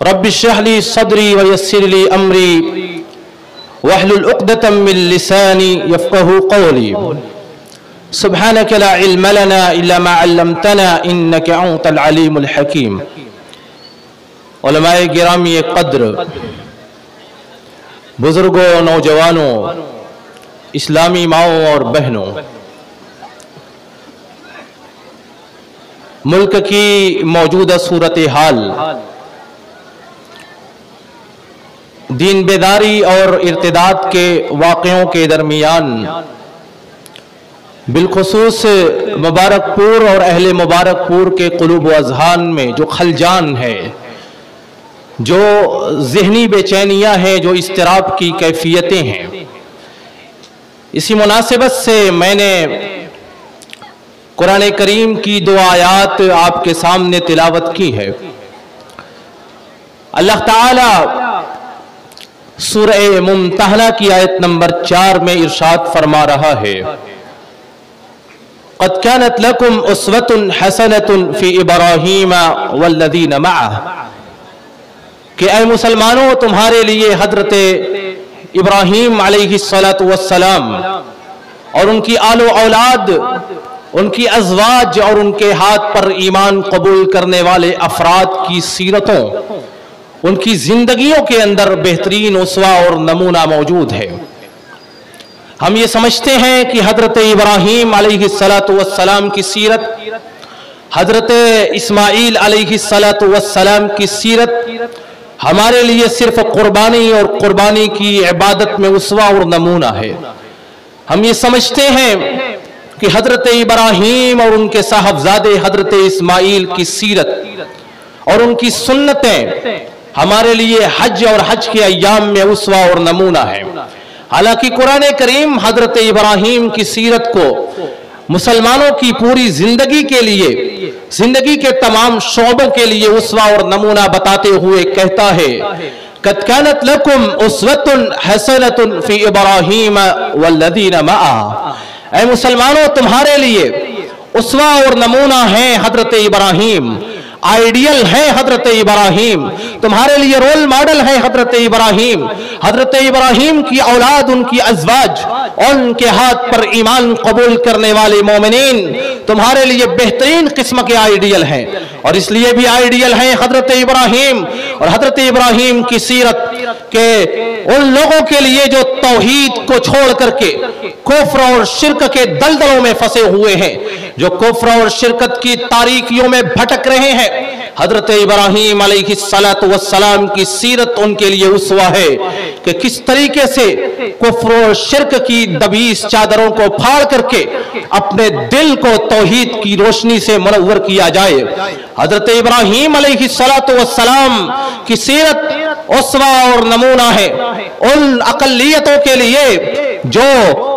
रबिशहली सदरी वयसरली अमरी वहलुलउक़दतमिल्लिसानी यफ़क़हु क़ौली। सुबहानक ला इल्म लना इल्ला मा अल्लमतना इन्नका अंतल अलीमुल हकीम। उलमाए गिरामी कद्र। बुज़ुर्गों, नौजवानों, इस्लामी माओं और बहनों, मुल्क की मौजूदा सूरत हाल दीन बेदारी और इर्तदाद के वाक़ों के दरमियान, बिलखसूस मुबारकपुर और अहल मुबारकपुर के कुलूब अजहान में जो खलजान है, जो जहनी बेचैनियाँ हैं, जो इसतराब की कैफियतें हैं। इसी मुनासिबत से मैंने कुरान करीम की दो आयात आपके सामने तिलावत की है। अल्लाह ताला सूरह मुमतहना की आयत नंबर चार में इरशाद फरमा रहा है। लकुम हसनतुन फ़ी इब्राहीम वल्लदीन कि मुसलमानों, तुम्हारे लिए हज़रत इब्राहिम अलैहिस्सलाम और उनकी आलो औलाद, उनकी अजवाज और उनके हाथ पर ईमान कबूल करने वाले अफराद की सीरतों उनकी जिंदगियों के अंदर बेहतरीन उसवा और नमूना मौजूद है। हम ये समझते हैं कि हज़रत इब्राहिम अलैहिस्सलाम की सीरत, हज़रत इस्माइल अलैहिस्सलाम की सीरत हमारे लिए सिर्फ़ कुर्बानी और कुर्बानी की इबादत में उसवा और नमूना है। हम ये समझते हैं कि हज़रत इब्राहिम और उनके साहबजादे हज़रत इस्माइल की सीरत और उनकी सुन्नतें हमारे लिए हज और हज के अयाम में उसवा और नमूना है। हालाँकि कुरान करीम हज़रत इब्राहिम की सीरत को मुसलमानों की पूरी ज़िंदगी के लिए, ज़िंदगी के तमाम शोबों के लिए उसवा और नमूना बताते हुए कहता है लकुम उसवतुन हसनतुन फ़ी इब्राहिम वल्लदीन मुसलमानों, तुम्हारे लिए उसवा और नमूना है हज़रत इब्राहिम। आइडियल है हज़रत इब्राहिम। तुम्हारे लिए रोल मॉडल है हज़रत इब्राहिम। हज़रत इब्राहिम की औलाद, उनकी अजवाज, और उनके हाथ पर ईमान कबूल करने वाले मोमिन तुम्हारे लिए बेहतरीन किस्म के आइडियल हैं। और इसलिए भी आइडियल है हज़रत इब्राहिम। और हज़रत इब्राहिम की सीरत के उन लोगों के लिए जो तोहीद को छोड़ करके, कुफ्र और शिरक के दलदलों में फंसे हुए हैं। जो कुफ्र और शिरकत की तारीखियों में भटक रहे हैं। हज़रत इब्राहिम सलाम की सीरत उनके लिए उसवा है कि किस तरीके से कुफ्र और शिरक की दबीस चादरों को फाड़ करके अपने दिल को तोहहीद की रोशनी से मनवर किया जाए। हज़रत इब्राहिम सलाम की सीरत, उसवा और नमूना है। उन अकलियतों के लिए जो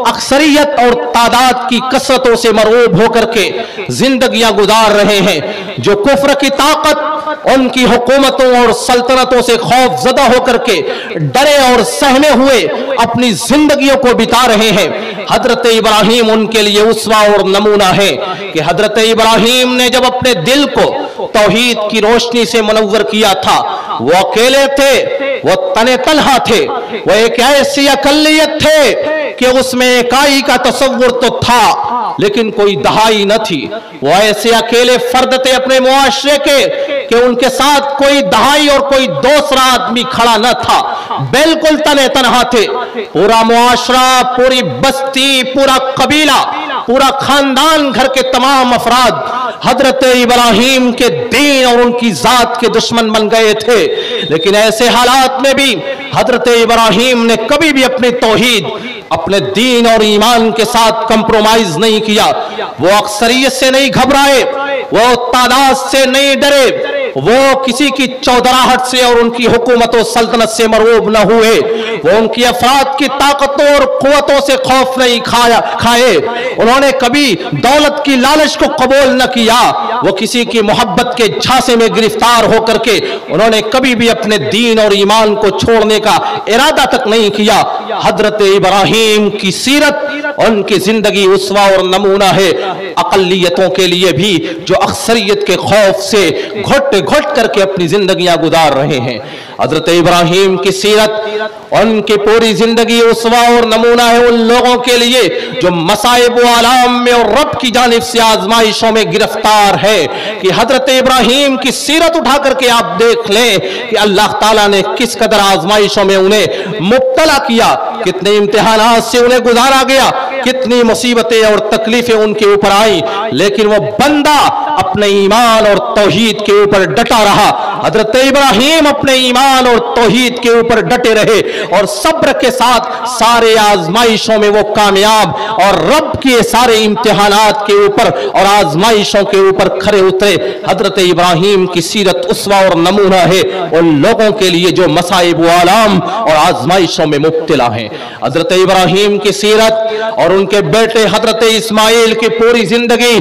अक्सरियत और तादाद की कसरतों से मरूब होकर के जिंदगियाँ गुजार रहे हैं, जो कुफर की ताकत, उनकी हुकूमतों और सल्तनतों से खौफ जदा होकर के डरे और सहमे हुए अपनी जिंदगियों को बिता रहे हैं। हज़रत इब्राहिम उनके लिए उसवा और नमूना है कि हज़रत इब्राहिम ने जब अपने दिल को तोहीद की रोशनी से मनवर किया था, वो अकेले थे, वो तने तलहा थे, वो एक ऐसी अकलियत थे कि उसमें इकाई का तस्वुर तो था लेकिन कोई दहाई न थी। वो ऐसे अकेले फर्द थे अपने मुआशरे के कि उनके साथ कोई दहाई और कोई दूसरा आदमी खड़ा न था। बिल्कुल तने तनहा थे। पूरा मुआशरा पूरी बस्ती पूरा कबीला पूरा खानदान घर के तमाम अफराद हज़रत इब्राहिम के दीन और उनकी जात के दुश्मन बन गए थे। लेकिन ऐसे हालात में भी हज़रत इब्राहिम ने कभी भी अपनी तोहीद अपने दीन और ईमान के साथ कंप्रोमाइज नहीं किया। वो अक्सरियत से नहीं घबराए, वो तादाद से नहीं डरे, वो किसी की चौधराहट से और उनकी हुकूमत सल्तनत से मरूब न हुए, वो उनकी अफराद की ताकतों और कुतों से खौफ नहीं खाया, खाए। उन्होंने कभी दौलत की लालच को कबूल न किया। वो किसी की मोहब्बत के झांसे में गिरफ़्तार होकर के उन्होंने कभी भी अपने दीन और ईमान को छोड़ने का इरादा तक नहीं किया। हज़रत इब्राहिम की सीरत, उनकी ज़िंदगी उसवा और नमूना है। अकलीतों के लिए भी जो अक्सरियत के खौफ से घुट घुट करके अपनी जिंदगियाँ गुजार रहे हैं। हज़रत इब्राहिम की सीरत उनकी पूरी ज़िंदगी उसवा और नमूना है उन लोगों के लिए जो मसाइब आलाम में और रब की जानब से आजमाइशों में गिरफ़्तार है कि हज़रत इब्राहिम की सीरत उठा करके आप देख लें कि अल्लाह ताला ने किस कदर आजमाइशों में उन्हें मुबतला किया, कितने इम्तिहान से उन्हें गुजारा गया, कितनी मुसीबतें और तकलीफें उनके ऊपर आई, लेकिन वो बंदा अपने ईमान और तोहीद के ऊपर डटा रहा। हज़रत इब्राहिम अपने ईमान और तोहीद के ऊपर डटे रहे और सब्र के साथ सारे आजमाइशों में वो कामयाब और रब के सारे इम्तिहान के ऊपर और आजमाइशों के ऊपर खड़े उतरे। हज़रत इब्राहिम की सीरत उसवा और नमूना है। उन लोगों के लिए जो मसाइब आलाम और आजमाइशों में मुबतला हैं। हज़रत इब्राहिम की सीरत और उनके बेटे हज़रत इस्माइल की पूरी ज़िंदगी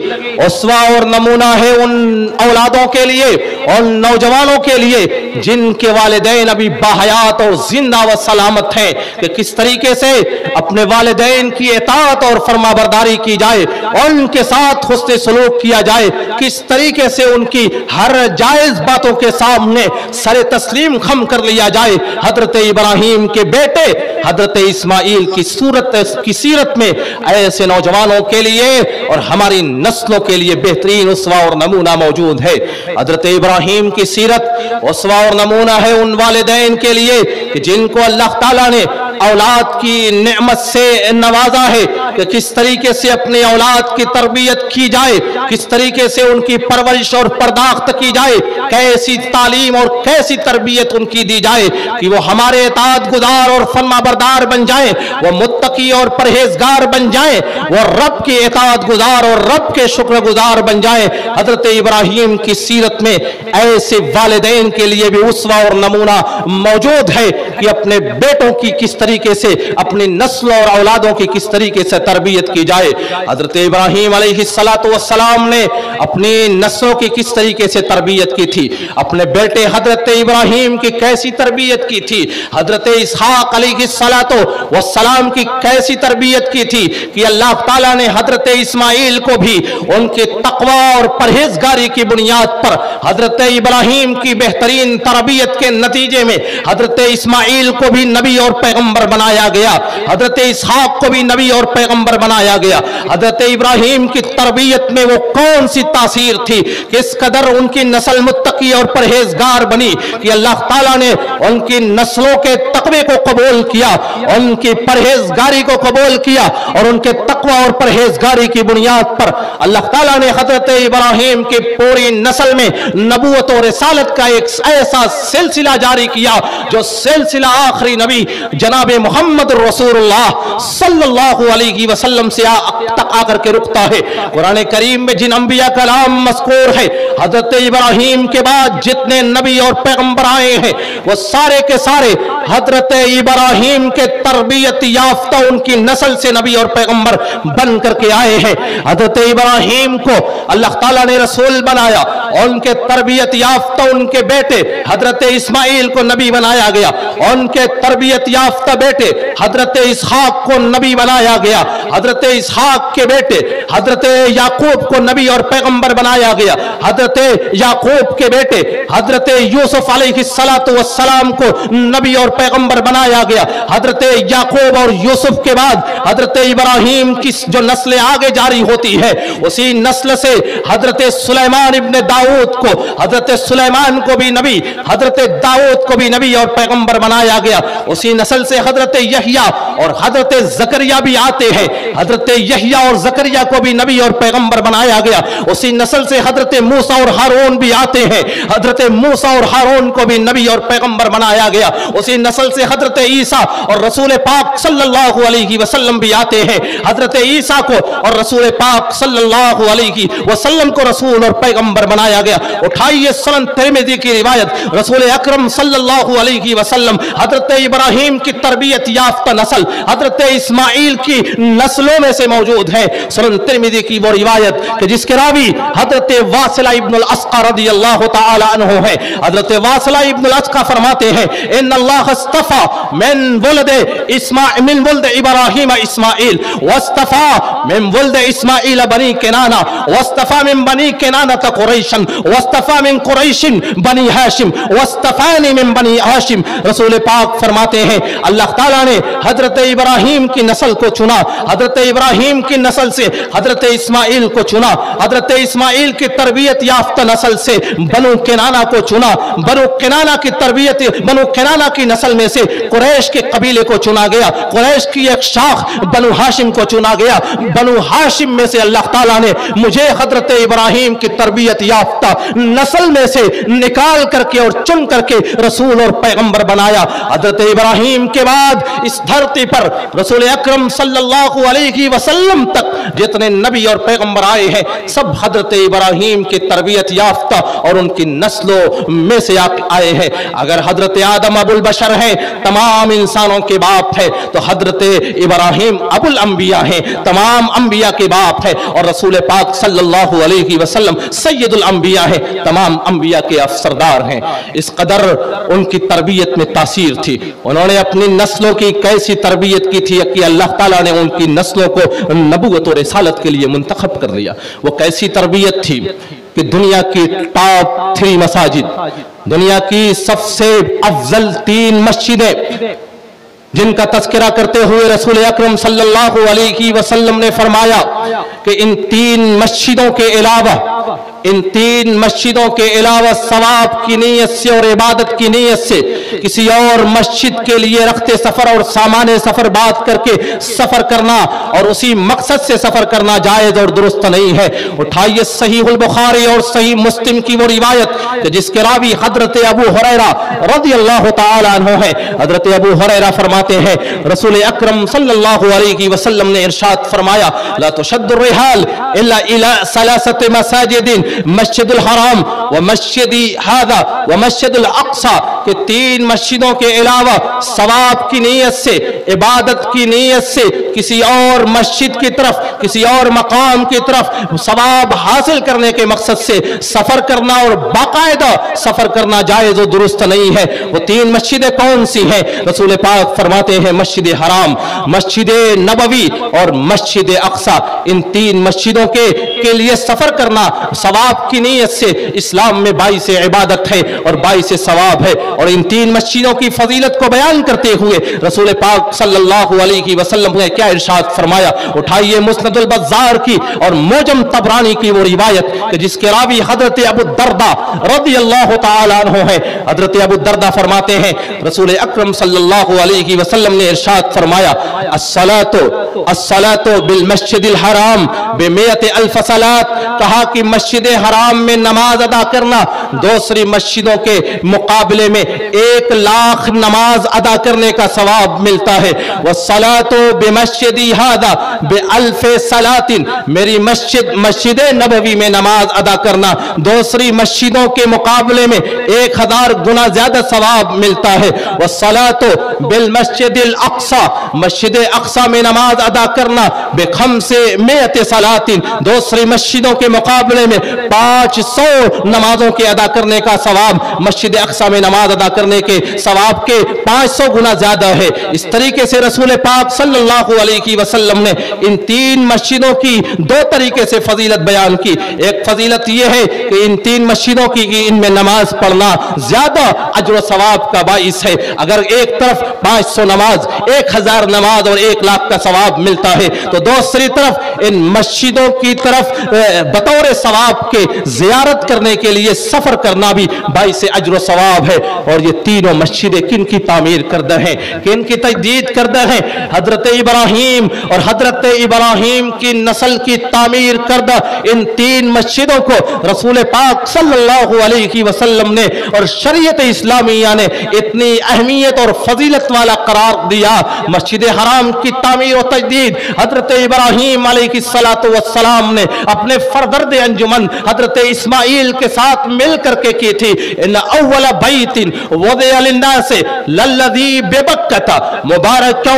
उसवा और नमूना है उन औलादों के लिए, उन नौजवानों के लिए, जिनके वालदेन अभी बाहयात और ज़िंदा व सलामत हैं कि किस तरीके से अपने वालदेन की एतात और फर्माबरदारी की जाए और उनके साथ हुस्न सलूक किया जाए, किस तरीके से उनकी हर जायज़ बातों के सामने सर तस्लीम खम कर लिया जाए। हज़रत इब्राहिम के बेटे, हज़रत इस्माइल की सूरत, की सीरत में ऐसे नौजवानों के लिए और हमारी नस्लों के लिए बेहतरीन उसवा और नमूना मौजूद है। हज़रत इब्राहिम की सीरत, उसवा और नमूना है उन वालदेन के लिए कि जिनको अल्लाह ताला ने औलाद की नेमत से नवाजा है कि किस तरीके से अपनी औलाद की तरबियत की जाए, किस तरीके से उनकी परवरिश और पर्दाख्त की जाए, कैसी तालीम और कैसी तरबियत उनकी दी जाए कि वो हमारे एताद गुजार और फरमा बरदार बन जाए, वो मुत्तकी और परहेजगार बन जाए, वो रब के एताद गुजार और रब के शुक्र गुजार बन जाए। हज़रत इब्राहिम की सीरत में ऐसे वालदेन के लिए भी उसवा और नमूना मौजूद है कि अपने बेटों की किस तरीके से, अपनी नस्ल और औलादों की किस तरीके से तरबियत की जाए। हज़रत इब्राहिम सलाम ने अपनी नस्लों की किस तरीके से तरबियत की थी? अपने बेटे हज़रत इब्राहिम की कैसी तरबियत की थी? हज़रत इसहाक सलाम की कैसी तरबियत की थी कि अल्लाह ताला ने हज़रत इस्माइल को भी उनके तकवा और परहेजगारी की बुनियाद पर हज़रत इब्राहिम की बेहतरीन तरबियत के नतीजे में हज़रत इस्माइल को भी नबी और पैगंबर बनाया गया। हज़रत इसहाक को भी नबी और पैगंबर बनाया गया। हज़रत इब्राहिम की तरबियत में वो कौन सी तासीर थी? किस कदर उनकी नस्ल मुत्तकी और परहेजगार बनी कि अल्लाह ताला ने उनकी नस्लों के तकवे को कबूल किया, उनकी परहेजगारी को कबूल किया और उनके तकवा और परहेजगारी की बुनियाद पर अल्लाह ताला ने हज़रत इब्राहिम की पूरी नस्ल में नबूत और रसालत का एक ऐसा सिलसिला जारी किया जो सिलसिला आखिरी नबी जनाब मोहम्मद वसल्लम से आ, तक आकर के रुकता है। कुरान करीम में जिन अंबिया कलाम मस्कूर है हज़रत इब्राहिम के बाद जितने नबी और पैगंबर आए हैं वो सारे के सारे हज़रत इब्राहिम के तरबियत याफ्ता उनकी नस्ल से नबी और पैगंबर बन करके आए हैं। हज़रत इब्राहिम को अल्लाह ने रसूल बनाया उनके तरबियत याफ्ता उनके बेटे हज़रत इस्माइल को नबी बनाया गया उनके तरबियत याफ्ता बेटे हज़रत इसहाक को नबी बनाया गया। हज़रत इसहाक के बेटे हज़रत याकूब को नबी और पैगंबर बनाया गया। हज़रत याकूब के बेटे हज़रत यूसुफ सलाम को नबी और पैगंबर बनाया गया। हज़रत याकूब और यूसुफ के बाद हज़रत इब्राहिम की जो नस्लें आगे जारी होती है, उसी नस्ल से हज़रत सुलेमान इब्न दाऊद को, हज़रत सुलेमान को भी नबी, हज़रत दाऊद को भी नबी और पैगंबर बनाया गया। उसी नस्ल से हज़रत यहिया और हज़रत जकरिया भी आते हैं। हज़रत यहिया और जकरिया को भी नबी और पैगंबर बनाया गया। उसी नस्ल से हज़रत मूसा और हारून भी आते हैं। हज़रत मूसा और हारून को भी नबी और पैगंबर बनाया गया। उसी नस्ल से हज़रत ईसा और रसूल पाक सल्लल्लाहु अलैहि वसल्लम भी आते हैं। हज़रत ईसा को और रसूल पाक सल्लल्लाहु अलैहि वसल्लम को रसूल और पैगंबर बनाया गया। उठाइए सन तिरमिजी की रिवायत। रसूल अकरम सल्लल्लाहु अलैहि वसल्लम हज़रत इब्राहिम की तरबियत याफ्ता नस्ल हज़रत इस्माइल की नस्लों में से मौजूद है। सन तिरमिजी की वो रिवायत कि जिसके रावी हज़रत वासिला इब्नुल अस्का रदी अल्लाह तआला अन्हु है। हज़रत वासिला इब्नुल अस्का फरमाते हैं इन अल्लाह अस्तफा मिन वलद इस्मा मिन वलद इब्राहिम इस्माइल, वस्तफा मिन वलद इस्माइल बनी केनाना, वस्तफा मिन बनी केनाना कुरैशन, वस्तफा मिन कुरैशिन बनी हाशिम वस्तफानी बनी रसूल पाक फरमाते हैं, अल्लाह ताला ने हज़रत इब्राहिम की नस्ल को चुना, हज़रत इब्राहिम की नस्ल से हज़रत इस्माइल को चुना, हज़रत इस्माइल की तरबियत नस्ल से बनु को चुना, बनु की तरबियत, बनु की नस्ल में से कुरैश के कबीले को चुना गया, कुरैश की एक शाख बनु हाशिम को चुना गया, बनु हाशिम में से अल्लाह ताला ने मुझे हज़रत इब्राहिम की तरबियत याफ्ता नस्ल में से निकाल करके और चुन करके रसूल और पैगंबर बनाया। हज़रत इब्राहिम के बाद इस धरती पर रसूल अकरम सल्लल्लाहु तक जितने नबी और पैगंबर आए हैं, सब हज़रत इब्राहिम की तरबियत याफ्ता और उनकी नस्लों में से आए हैं। अगर हज़रत आदम अबुल बशर है, तमाम इंसानों के बाप है तो हज़रत इब्राहिम अबुल अंबिया है, तमाम अंबिया के बाप है और रसूल पाक सल्लल्लाहु अलैहि वसल्लम सैयदुल अंबिया है, तमाम अंबिया के अफसरदार हैं। इस कदर उनकी तरबियत में तासीर थी। उन्होंने अपनी नस्लों की कैसी तरबियत की थी कि अल्लाह ताला ने उनकी नस्लों को नबूत और रिसालत के लिए मुंतखब कर दिया। वो कैसी तरबियत थी कि दुनिया की टॉप थ्री मसाजिद, दुनिया की सबसे अफजल तीन मस्जिदें, जिनका तस्करा करते हुए रसूल अकरम सल्लल्लाहु अलैहि वसल्लम ने फरमाया कि इन तीन मस्जिदों के अलावा इन तीन मस्जिदों के अलावा सवाब की नीयत से और इबादत की नीयत से किसी और मस्जिद के लिए रखते सफ़र और सामान्य सफ़र बात करके सफ़र करना और उसी मकसद से सफ़र करना जायज़ और दुरुस्त नहीं है। उठाइए सही बुखारी और सही मुस्लिम की वो रिवायत जिसके रावी हज़रत अबू हुरैरा रदी अल्लाह तआला है। हज़रत अबू हुरैरा फरमाते हैं, रसूल अकरम सल्लल्लाहु अलैहि वसल्लम ने इरशाद फरमाया, ला तुशद्दु रिहाल इल्ला इला सलासत मसाजिदिन। मस्जिदुल हराम व मस्जिदी हादा व मस्जिदुल अक्सा, के तीन मस्जिदों के अलावा सवाब की नीयत से, इबादत की नीयत से, किसी और मस्जिद की तरफ़, किसी और मकाम की तरफ़ सवाब हासिल करने के मकसद से सफ़र करना और बाकायदा सफ़र करना जायज़ और दुरुस्त नहीं है। वो तीन मस्जिदें कौन सी हैं? रसूल पाक फरमाते हैं, मस्जिद हराम, मस्जिद नबवी और मस्जिद अक्सा। इन तीन मस्जिदों के के लिए सफ़र करना, सवाब की नीयत से इस्लाम में बाई से इबादत है और बाई से सवाब है। और इन तीन मस्जिदों की फजीलत को बयान करते हुए रसूल पाक सल्लल्लाहु अलैहि वसल्लम ने क्या इरशाद फरमाया? उठाइए मुस्नदुल बज़ार की और मोजम तबरानी की वो रिवायत कि जिसके रावी हज़रत अबू दरदा रदी अल्लाह अन्हु है। हज़रत अबू दरदा फरमाते हैं, रसूल अकरम सल्लल्लाहु अलैहि वसल्लम ने इरशाद फरमाया, अस्सलातु अस्सलातु बिल मस्जिदिल हराम बेमियत अल्फ सलात। कहा कि मस्जिद हराम में नमाज़ अदा करना, दूसरी मस्जिदों के मुकाबले में एक लाख नमाज़ अदा करने का सवाब मिलता है। वह सलातो बेमस्जिदी हादा बे अल्फे सलातिन। मेरी मस्जिद मस्जिद नबवी में नमाज़ अदा करना, दूसरी मस्जिदों के मुकाबले में एक हज़ार गुना ज़्यादा सवाब मिलता है। वह सलातो बिल मस्जिद अक्सा मस्जिद अक्सा में नमाज़ अदा करना बेखम से मेत सलातिन। दूसरी मस्जिदों के मुकाबले में पाँच सौ नमाजों के अदा करने का सवाब, मस्जिद अक्सा में नमाज़ अदा करने के सवाब के पाँच सौ गुना ज़्यादा है। इस तरीके से रसूल पाक सल्लल्लाहु अलैहि वसल्लम ने इन तीन मस्जिदों की दो तरीके से फजीलत बयान की। एक फजीलत यह है कि इन तीन मस्जिदों की इनमें नमाज़ पढ़ना ज़्यादा अजर सवाब का बाइस है। अगर एक तरफ़ पाँच सौ नमाज़, एक हज़ार नमाज़ और एक लाख का सवाब मिलता है तो दूसरी तरफ़ इन मस्जिदों की तरफ़ बतौर सवाब के जियारत करने के लिए सफ़र करना भी बाई से अजर सवाब है। और ये तीनों मस्जिदें किन की तामीर करदा है? किन की तजदीद करदा है? हज़रत इब्राहिम और हज़रत इब्राहिम की नस्ल की तामीर करदा। इन तीन मस्जिदों को रसूल पाक वसल्लम ने और शरीयत इस्लामिया ने इतनी अहमियत और फजीलत वाला करार दिया। मस्जिद हराम की तामीर और तजदीद। हज़रत इब्राहिम सलाम ने अपने फरदर्द अंजुमन हज़रत इस्माइल के साथ मिल करके की थी। इन अव्वल बैतिन वदे से लल्लदी बेबक्कता मुबारक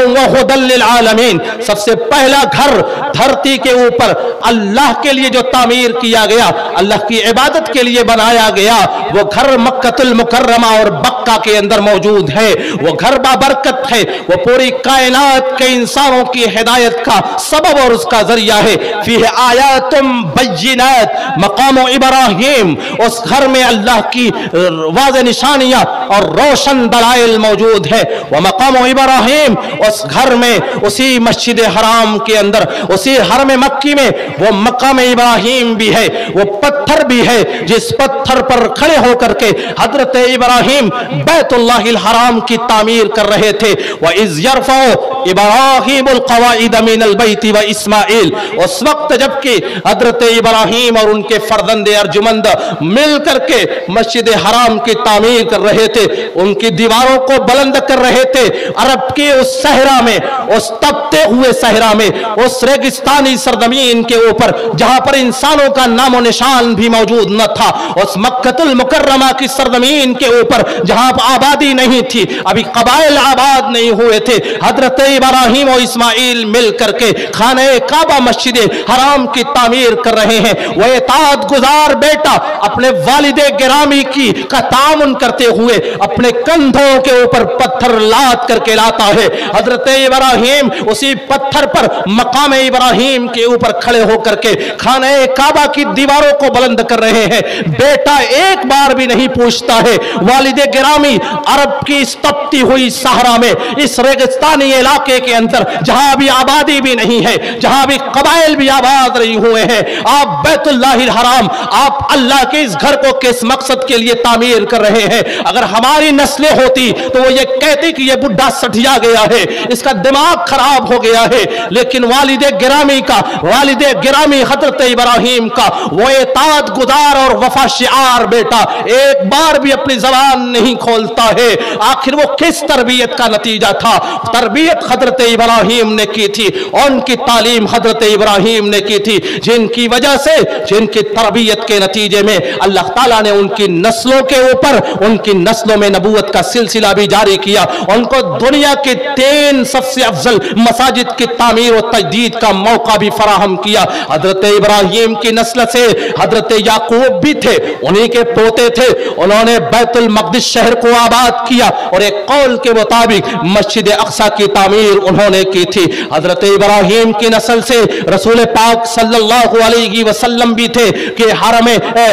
आलमीन। सबसे पहला घर धरती के ऊपर अल्लाह के लिए जो तामीर किया गया, अल्लाह की इबादत के लिए बनाया गया, वो घर मक्कतुल मुकर्रमा और बक्का के अंदर मौजूद है। वो घर बाबरकत है। वो पूरी कायनात के इंसानों की हिदायत का सबब और उसका ज़रिया है। फिर आया तुम बैनात मकाम इब्राहिम, उस घर में अल्लाह की वाज निशानियाँ और रोशन दलाइल मौजूद है। वह मकाम इब्राहिम, उस घर में, उसी मस्जिद हराम के अंदर, उसी हर में मक्की में, वो मकाम इब्राहिम भी है, वो पत्थर भी है, जिस पत्थर पर खड़े होकर के हज़रत इब्राहिम बैतुल्लाह हराम की तामीर कर रहे थे। वह इस यरफो इब्राहिम व इस्माइल, उस वक्त जबकि हज़रत इब्राहिम और उनके फरदंद अर्जुमंद मिल करके मस्जिद हराम की तामीर कर रहे थे। उनकी दीवारों को बुलंद कर रहे थे। अरब के उस सहरा में, उस तपते हुए सहरा में, उस रेगिस्तानी सरजमीन के ऊपर, जहाँ पर इंसानों का नामो निशान भी मौजूद न था, उस मक्कतुल मुकर्रमा की सरजमीन के ऊपर, जहाँ आबादी नहीं थी, अभी कबाइल आबाद नहीं हुए थे। हज़रत इब्राहिम और इस्माइल मिल करके खाने काबा मस्जिद हराम की तामीर कर रहे हैं। वह तात गुजार बेटा, अपने वालिदे गिरामी की का तामुन करते हुए अपने कंधों के ऊपर पत्थर लाद करके लाता है। हज़रत इब्राहिम उसी पत्थर पर मकाम इब्राहिम के ऊपर खड़े होकर के खाने काबा की दीवारों को बुलंद कर रहे हैं। बेटा एक बार भी नहीं पूछता है, वालिद गिरामी, अरब की इस तपती हुई सहारा में, इस रेगिस्तानी इलाके के अंदर, जहाँ भी आबादी भी नहीं है, जहाँ भी कबाइल भी आबाद नहीं हुए हैं, आप बैतुल्लाह हराम। आप अल्लाह के इस घर को किस मकसद के लिए तामीर कर रहे हैं? अगर हमारी नस्लें होती तो वो ये कहती कि ये बुढ़ा सठिया गया है, इसका दिमाग खराब हो गया है। लेकिन वालिद गिरामी का, वालिद गिरामी हज़रत इब्राहिम का, वो एताद गुजार और वफा शिआर बेटा, एक बार भी अपनी जबान नहीं खोलता है। आखिर वो किस तरबियत का नतीजा था? तरबियत हज़रत इब्राहिम ने की थी उनकी तालीम हज़रत इब्राहिम ने की थी, जिनकी वजह से, जिनकी तरबियत के नतीजे में अल्लाह ताला ने उनकी नस्लों के ऊपर, उनकी नस्लों में नबूत का सिलसिला भी जारी किया। उनको दुनिया के तीन सबसे अफजल मसाजिद की तामीर और तजदीद का मौका भी फराहम किया। हज़रत इब्राहिम की नस्ल से हज़रत याकूब भी थे, उन्हीं के पोते थे। उन्होंने बैतुल मकदिस शहर को आबाद किया और एक कौल के मुताबिक मस्जिद अक्सा की तामीर उन्होंने की थी। हज़रत इब्राहिम की नस्ल से रसूल पाक सल्लल्लाहु अलैहि वसल्लम भी थे। कि हरम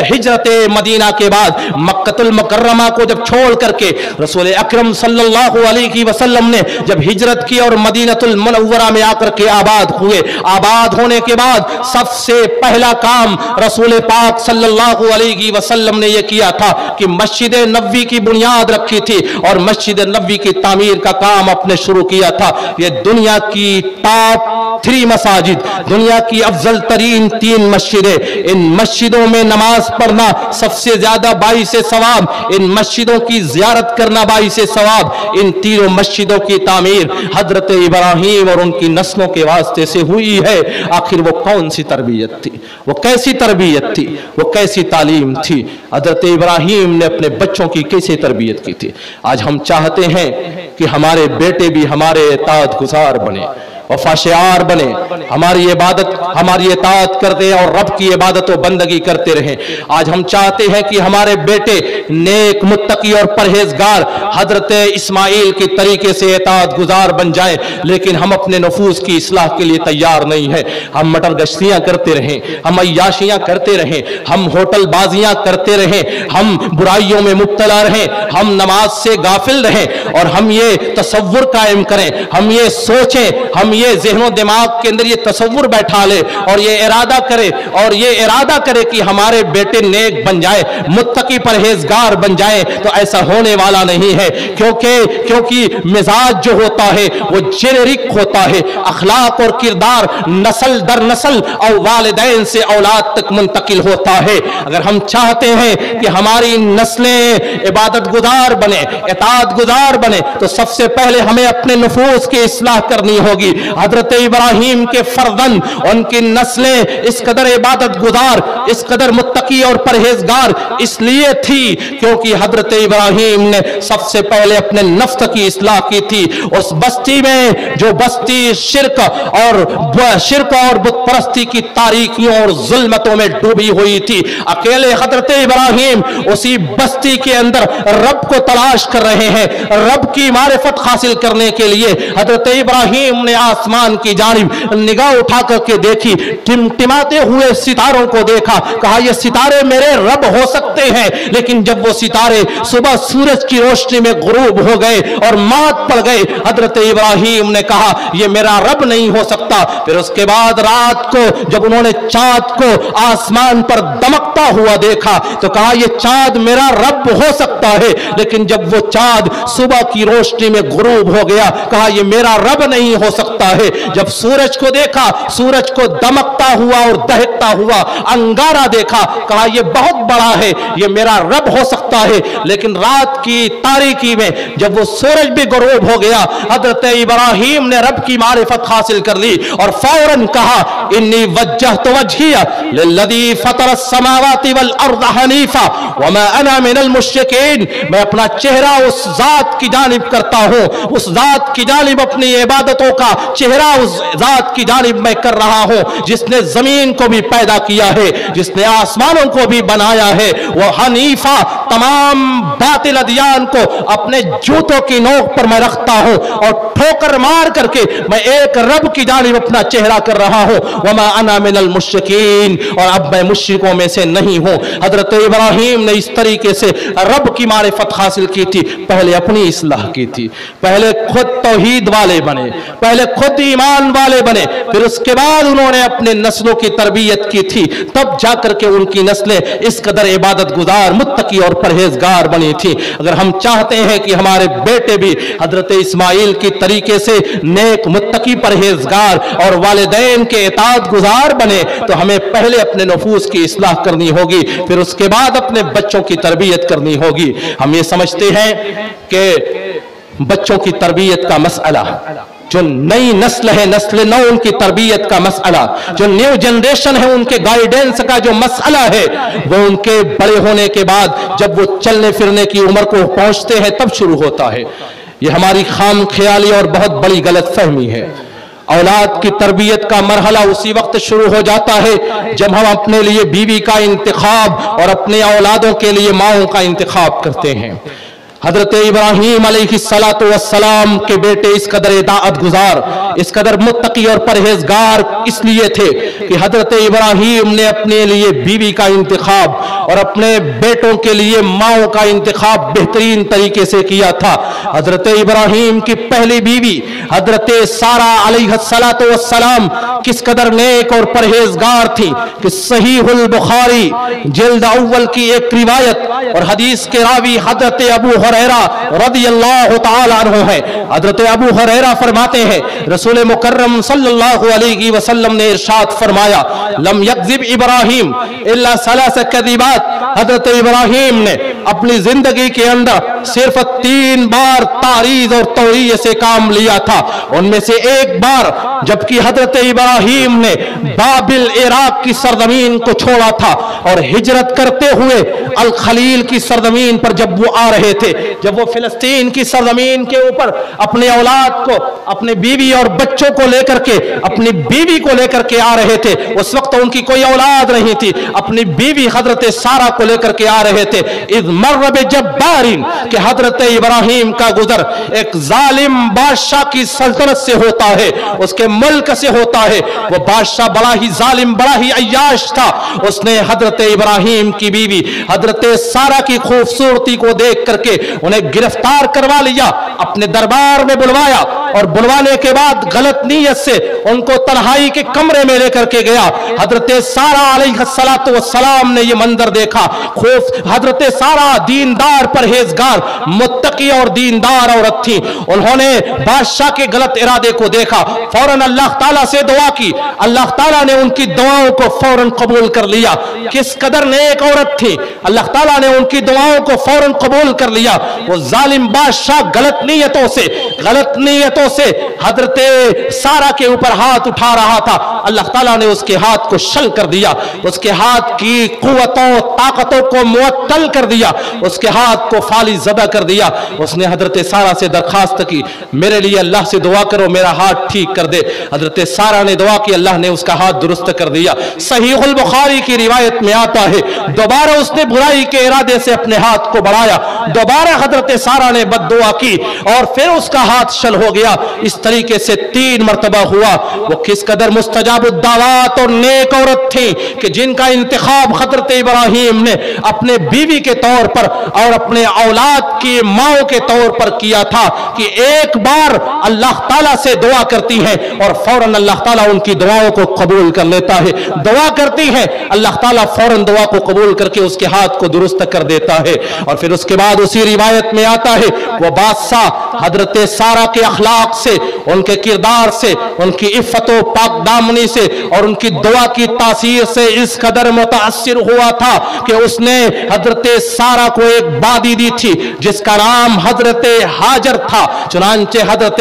हिजरत मदीना के बाद मक्कतुल मुकर्रमा को जब छोड़ करके रसूल अकरम सल्लल्लाहु अलैहि वसल्लम ने जब हिजरत की और मदीनतुल मुनव्वरा में आकर के आबाद हुए, आबाद होने के बाद सबसे पहला काम रसूल पाक सल्लल्लाहु अलैहि वसल्लम ने यह किया था कि मस्जिद नबी की बुनियाद रखी थी और मस्जिद नबी की तामीर का काम अपने शुरू किया था। ये दुनिया की टॉप थ्री मसाजिद, दुनिया की अफजल तरीन तीन मस्जिदें, इन मस्जिदों में नमाज़ पढ़ना सबसे ज़्यादा बाई से सवाब, इन मस्जिदों की जियारत करना बाई से सवाब, इन तीनों मस्जिदों की तामीर हज़रत इब्राहिम और उनकी नस्लों के वास्ते से हुई है। आखिर वो कौन सी तरबियत थी? वो कैसी तरबियत थी? वो कैसी तालीम थी? हज़रत इब्राहिम ने अपने बच्चों की कैसे तरबियत की थी? आज हम चाहते हैं कि हमारे बेटे भी हमारे एतात गुजार बने। वफाशार बने। हमारी इबादत, हमारी इतात करते और रब की इबादत और बंदगी करते रहें। आज हम चाहते हैं कि हमारे बेटे, नेक मुत्तकी और परहेजगार हज़रत इस्माइल के तरीके से एतात गुजार बन जाए, लेकिन हम अपने नफूस की इसलाह के लिए तैयार नहीं है। हम मटर गश्तियाँ करते रहें, हम अयाशियाँ करते रहें, हम होटल बाजियाँ करते रहें, हम बुराइयों में मुबतला रहें, हम नमाज़ से गाफिल रहें और हम ये तस्वुर कायम करें, हम ये सोचें, हम ये जहनो दिमाग के अंदर ये तस्वुर बैठा ले और ये इरादा करे और ये इरादा करे कि हमारे बेटे नेक बन जाए, मुत्तकी परहेजगार बन जाए तो ऐसा होने वाला नहीं है। क्योंकि क्योंकि मिजाज जो होता है, वो जेनेरिक होता है। अखलाक और किरदार नस्ल दर नस्ल और वालदेन से औलाद तक मुंतकिल होता है। अगर हम चाहते हैं कि हमारी नस्लें इबादत गुजार बने एतात गुजार बने तो सबसे पहले हमें अपने नफूस की इसलाह करनी होगी। हज़रत इब्राहिम के फर्जन उनकी नस्लें इस कदर इबादत गुजार, इस कदर मुत्तकी और परहेजगार इसलिए थी क्योंकि हज़रत इब्राहिम ने सबसे पहले अपने नफ्स की इसलाह की थी। उस बस्ती में जो बस्ती शिरक और शिरक और बुतप्रस्ती की तारीखियों और जुल्मतों में डूबी हुई थी, अकेले हज़रत इब्राहिम उसी बस्ती के अंदर रब को तलाश कर रहे हैं, रब की मारिफत हासिल करने के लिए हज़रत इब्राहिम ने आसमान की जानब, निगाह उठा करके देखी, टिमटिमाते हुए सितारों को देखा। कहा, ये सितारे मेरे रब हो सकते हैं। लेकिन जब वो सितारे सुबह सूरज की रोशनी में गुरूब हो गए और मात पड़ गए, हज़रत इब्राहिम ने कहा यह मेरा रब नहीं हो सकता। फिर उसके बाद रात को, जब उन्होंने चाँद को आसमान पर दमकता हुआ देखा तो कहा यह चाँद मेरा रब हो सकता है। लेकिन जब वो चाँद सुबह की रोशनी में गुरूब हो गया, कहा यह मेरा रब नहीं हो सकता। है। जब सूरज को देखा, सूरज को दमकता हुआ और दहकता हुआ, अंगारा देखा, कहा यह बहुत बड़ा है यह मेरा रब हो सकता है। लेकिन रात की तारीकी में, जब वो सूरज भी गरूब हो गया, हज़रत इब्राहिम ने रब की मारिफत हासिल कर ली और फ़ौरन कहा, इन्नी वजह तो वजहिया लदी फतर समावाती वल अर्द हनीफा, व मैं अना मिनल मुश्किन मैं अपना चेहरा उस जात की जानिब करता हूँ, उस जात की जानिब अपनी इबादतों का चेहरा उस जात की जानिब मैं कर रहा हूँ, जिसने ज़मीन को भी पैदा किया है, जिसने आसमानों को भी बनाया है। वो हनीफा तमाम बातिल अदियान को अपने जूतों की नोक पर मैं रखता हूँ और ठोकर मार करके मैं एक रब की जानिब अपना चेहरा कर रहा हूँ। वमा अना मिनल मुश्किन और अब मैं मुश्किकों में से नहीं हूँ। हज़रत इब्राहिम ने इस तरीके से रब की मारिफत हासिल की थी, पहले अपनी इसलाह की थी, पहले खुद तोहीद वाले बने, पहले खुद ईमान वाले बने। फिर उसके बाद उन्होंने अपने नस्लों की तरबियत की थी। तब जाकर के उनकी नस्लें इस कदर इबादत गुजार, मुत्तकी और परहेजगार बनी थी। अगर हम चाहते हैं कि हमारे बेटे भी हज़रत इस्माइल की तरीके से नेक, मुत्तकी, परहेजगार और वालदेन के एताद गुजार बने तो हमें पहले अपने नफूस की इसलाह करनी होगी, फिर उसके बाद अपने बच्चों की तरबियत करनी होगी। हम ये समझते हैं कि बच्चों की तरबियत का मसला जो नई नस्ल है, नस्ल नौ, उनकी तरबियत का मसला जो न्यू जनरेशन है, उनके गाइडेंस का जो मसला है, वो उनके बड़े होने के बाद, जब वो चलने फिरने की उम्र को पहुँचते हैं, तब शुरू होता है। ये हमारी खाम ख्याली और बहुत बड़ी गलत फहमी है। औलाद की तरबियत का मरहला उसी वक्त शुरू हो जाता है, जब हम अपने लिए बीवी का इंतखाब और अपने औलादों के लिए माओ का इंतखाब करते हैं। हज़रत इब्राहिम सलाम के बेटे इस कदर दात गुजार, इस कदर मुत्तकी और परहेजगार इसलिए थे कि हज़रत इब्राहिम ने अपने लिए बीवी का इंतखाब और अपने बेटों के लिए माओ का इंतखाब बेहतरीन तरीके से किया था। हज़रत इब्राहिम की पहली बीवी हज़रत सारा सलाम किस कदर नेक और परहेजगार थी कि सही बुखारी, जल्द अव्वल की एक रिवायत और हदीस के रावी हज़रत अबू है। हज़रत अबू फरमाते हैं, रसूल मुकर्रम सल्लल्लाहु अलैहि वसल्लम ने इरशाद फरमाया, लम यकजिब इब्राहिम इल्ला सलास हज़रत इब्राहिम ने अपनी ज़िंदगी के अंदर सिर्फ़ तीन बार तारीज और तोरीय से काम लिया था। उनमें से एक बार, जबकि हज़रत इब्राहिम ने बाबिल इराक की सरजमीन को छोड़ा था और हिजरत करते हुए अल खलील की सरजमीन पर जब वो आ रहे थे, जब वो फिलिस्तीन की सरजमीन के ऊपर अपने औलाद को, अपने बीवी और बच्चों को लेकर के, अपनी बीवी को लेकर के आ रहे थे, उस वक्त उनकी कोई औलाद नहीं थी। अपनी बीवी हज़रत सारा को लेकर के आ रहे थे। इस मर्रब जब्बारिन। कि हज़रत इब्राहिम का गुजर एक जालिम बादशाह की सल्तनत से होता है, उसके मुल्क से होता है। वो बादशाह बड़ा ही जालिम, बड़ा ही अयाश था। उसने हज़रत इब्राहिम की बीवी, हज़रत सारा की खूबसूरती को देख करके उन्हें गिरफ़्तार करवा लिया, अपने दरबार में बुलवाया और बुलवाने के बाद गलत नीयत से उनको तनहाई के कमरे में लेकर के गया। हज़रत सारा सलाम ने यह मंजर देखा। खूब, हज़रत सारा दीनदार परहेजगार मुत्तकी और दीनदार औरत थी। उन्होंने बादशाह के गलत इरादे को देखा। फ़ौरन अल्लाह ताला से दुआ की। अल्लाह ताला ने उनकी दुआओं को फ़ौरन कबूल कर लिया। किस कदर नेक औरत थी। अल्लाह ताला ने उनकी दुआओं को फ़ौरन कबूल कर लिया। वो जालिम बादशाह गलत नीयतों से, गलत नीयतों से हज़रत सारा के ऊपर हाथ उठा रहा था। अल्लाह ताला ने उसके हाथ को शल कर दिया। उसके हाथ की कुतों ताकतों को मुअत्तल कर दिया। उसके हाथ को फाली जदा कर दिया। उसने हज़रत सारा से दरखास्त की, मेरे लिए अल्लाह से दुआ करो, मेरा हाथ ठीक कर दे। हज़रत सारा ने दुआ की, अल्लाह ने उसका हाथ दुरुस्त कर दिया। सही बुखारी की रिवायत में आता है, दोबारा उसने बुराई के इरादे से अपने हाथ को बढ़ाया। दोबारा हज़रत सारा ने बद दुआ की और फिर उसका हाथ शल हो गया। इस तरीके से तीन मरतबा हुआ। वो किस कदर मुस्तजाबुद्दावात और नेक औरत थी कि जिनका इंतखाब हज़रत इब्राहिम ने अपने बीवी के तौर पर और अपने औलाद की माओ के तौर पर किया था कि एक बार अल्लाह ताला से दुआ करती है और फ़ौरन अल्लाह ताला उनकी दुआओं को कबूल कर लेता है। दुआ करती है, अल्लाह ताला फ़ौरन दुआ को कबूल करके उसके हाथ को दुरुस्त कर देता है। और फिर उसके बाद उसी रिवायत में आता है, वो बादशाह हज़रत सारा के अखलाक से, उनके किरदार से, उनकी इफ़त पाक दामनी से और उनकी दुआ की तासीर से इस कदर मुतासर हुआ था कि उसने हज़रत सारा को एक बादी दी थी। जिसका नाम हज़रत हाजर था चुनानचे हज़रत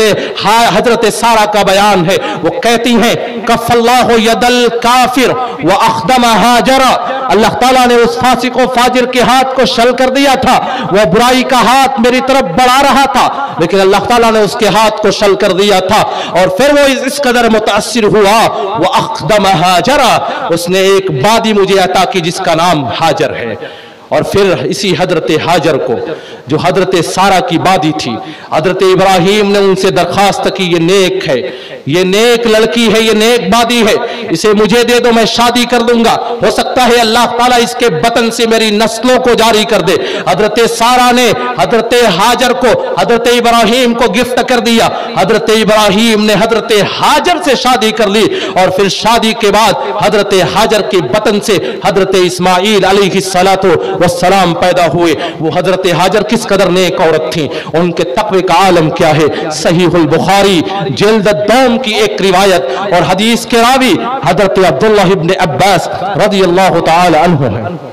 हज़रत सारा का बयान है। वो कहती हैं, कफल्लाह यदल काफिर व अखदम हाजरा। अल्लाह ताला ने उस फासिक, फाजिर के हाथ को शल कर दिया था। वह बुराई का हाथ मेरी तरफ़ बढ़ा रहा था, लेकिन अल्लाह ताला ने उसके हाथ को शल कर दिया था। और फिर वो इस कदर मुतासर हुआ वह अखदम हाजरा। उसने एक बादी मुझे अता की जिसका नाम हाजर है। और फिर इसी हज़रत हाजर को, जो हज़रत सारा की बादी थी। हज़रत इब्राहिम ने उनसे दरखास्त की, ये नेक है, ये नेक लड़की है, ये नेक बादी है, इसे मुझे दे दो, मैं शादी कर दूँगा। हो सकता है अल्लाह ताला इसके बतन से मेरी नस्लों को जारी कर दे। हज़रत सारा ने हज़रत हाजर को, हज़रत इब्राहिम को गिफ्ट कर दिया। हज़रत इब्राहिम ने हज़रत हाजर से शादी कर ली और फिर शादी के बाद हज़रत हाजर के बतन से हज़रत इस्माइल अली सलातो वसलाम पैदा हुए। वो हज़रत हाजर किस कदर नेक औरत थी? उनके तकवे का आलम क्या है? सही बुखारी जल्द दोम की एक रिवायत और हदीस के रावी हज़रत अब्दुल्ला इब्न अब्बास रज़ी अल्लाह तु है।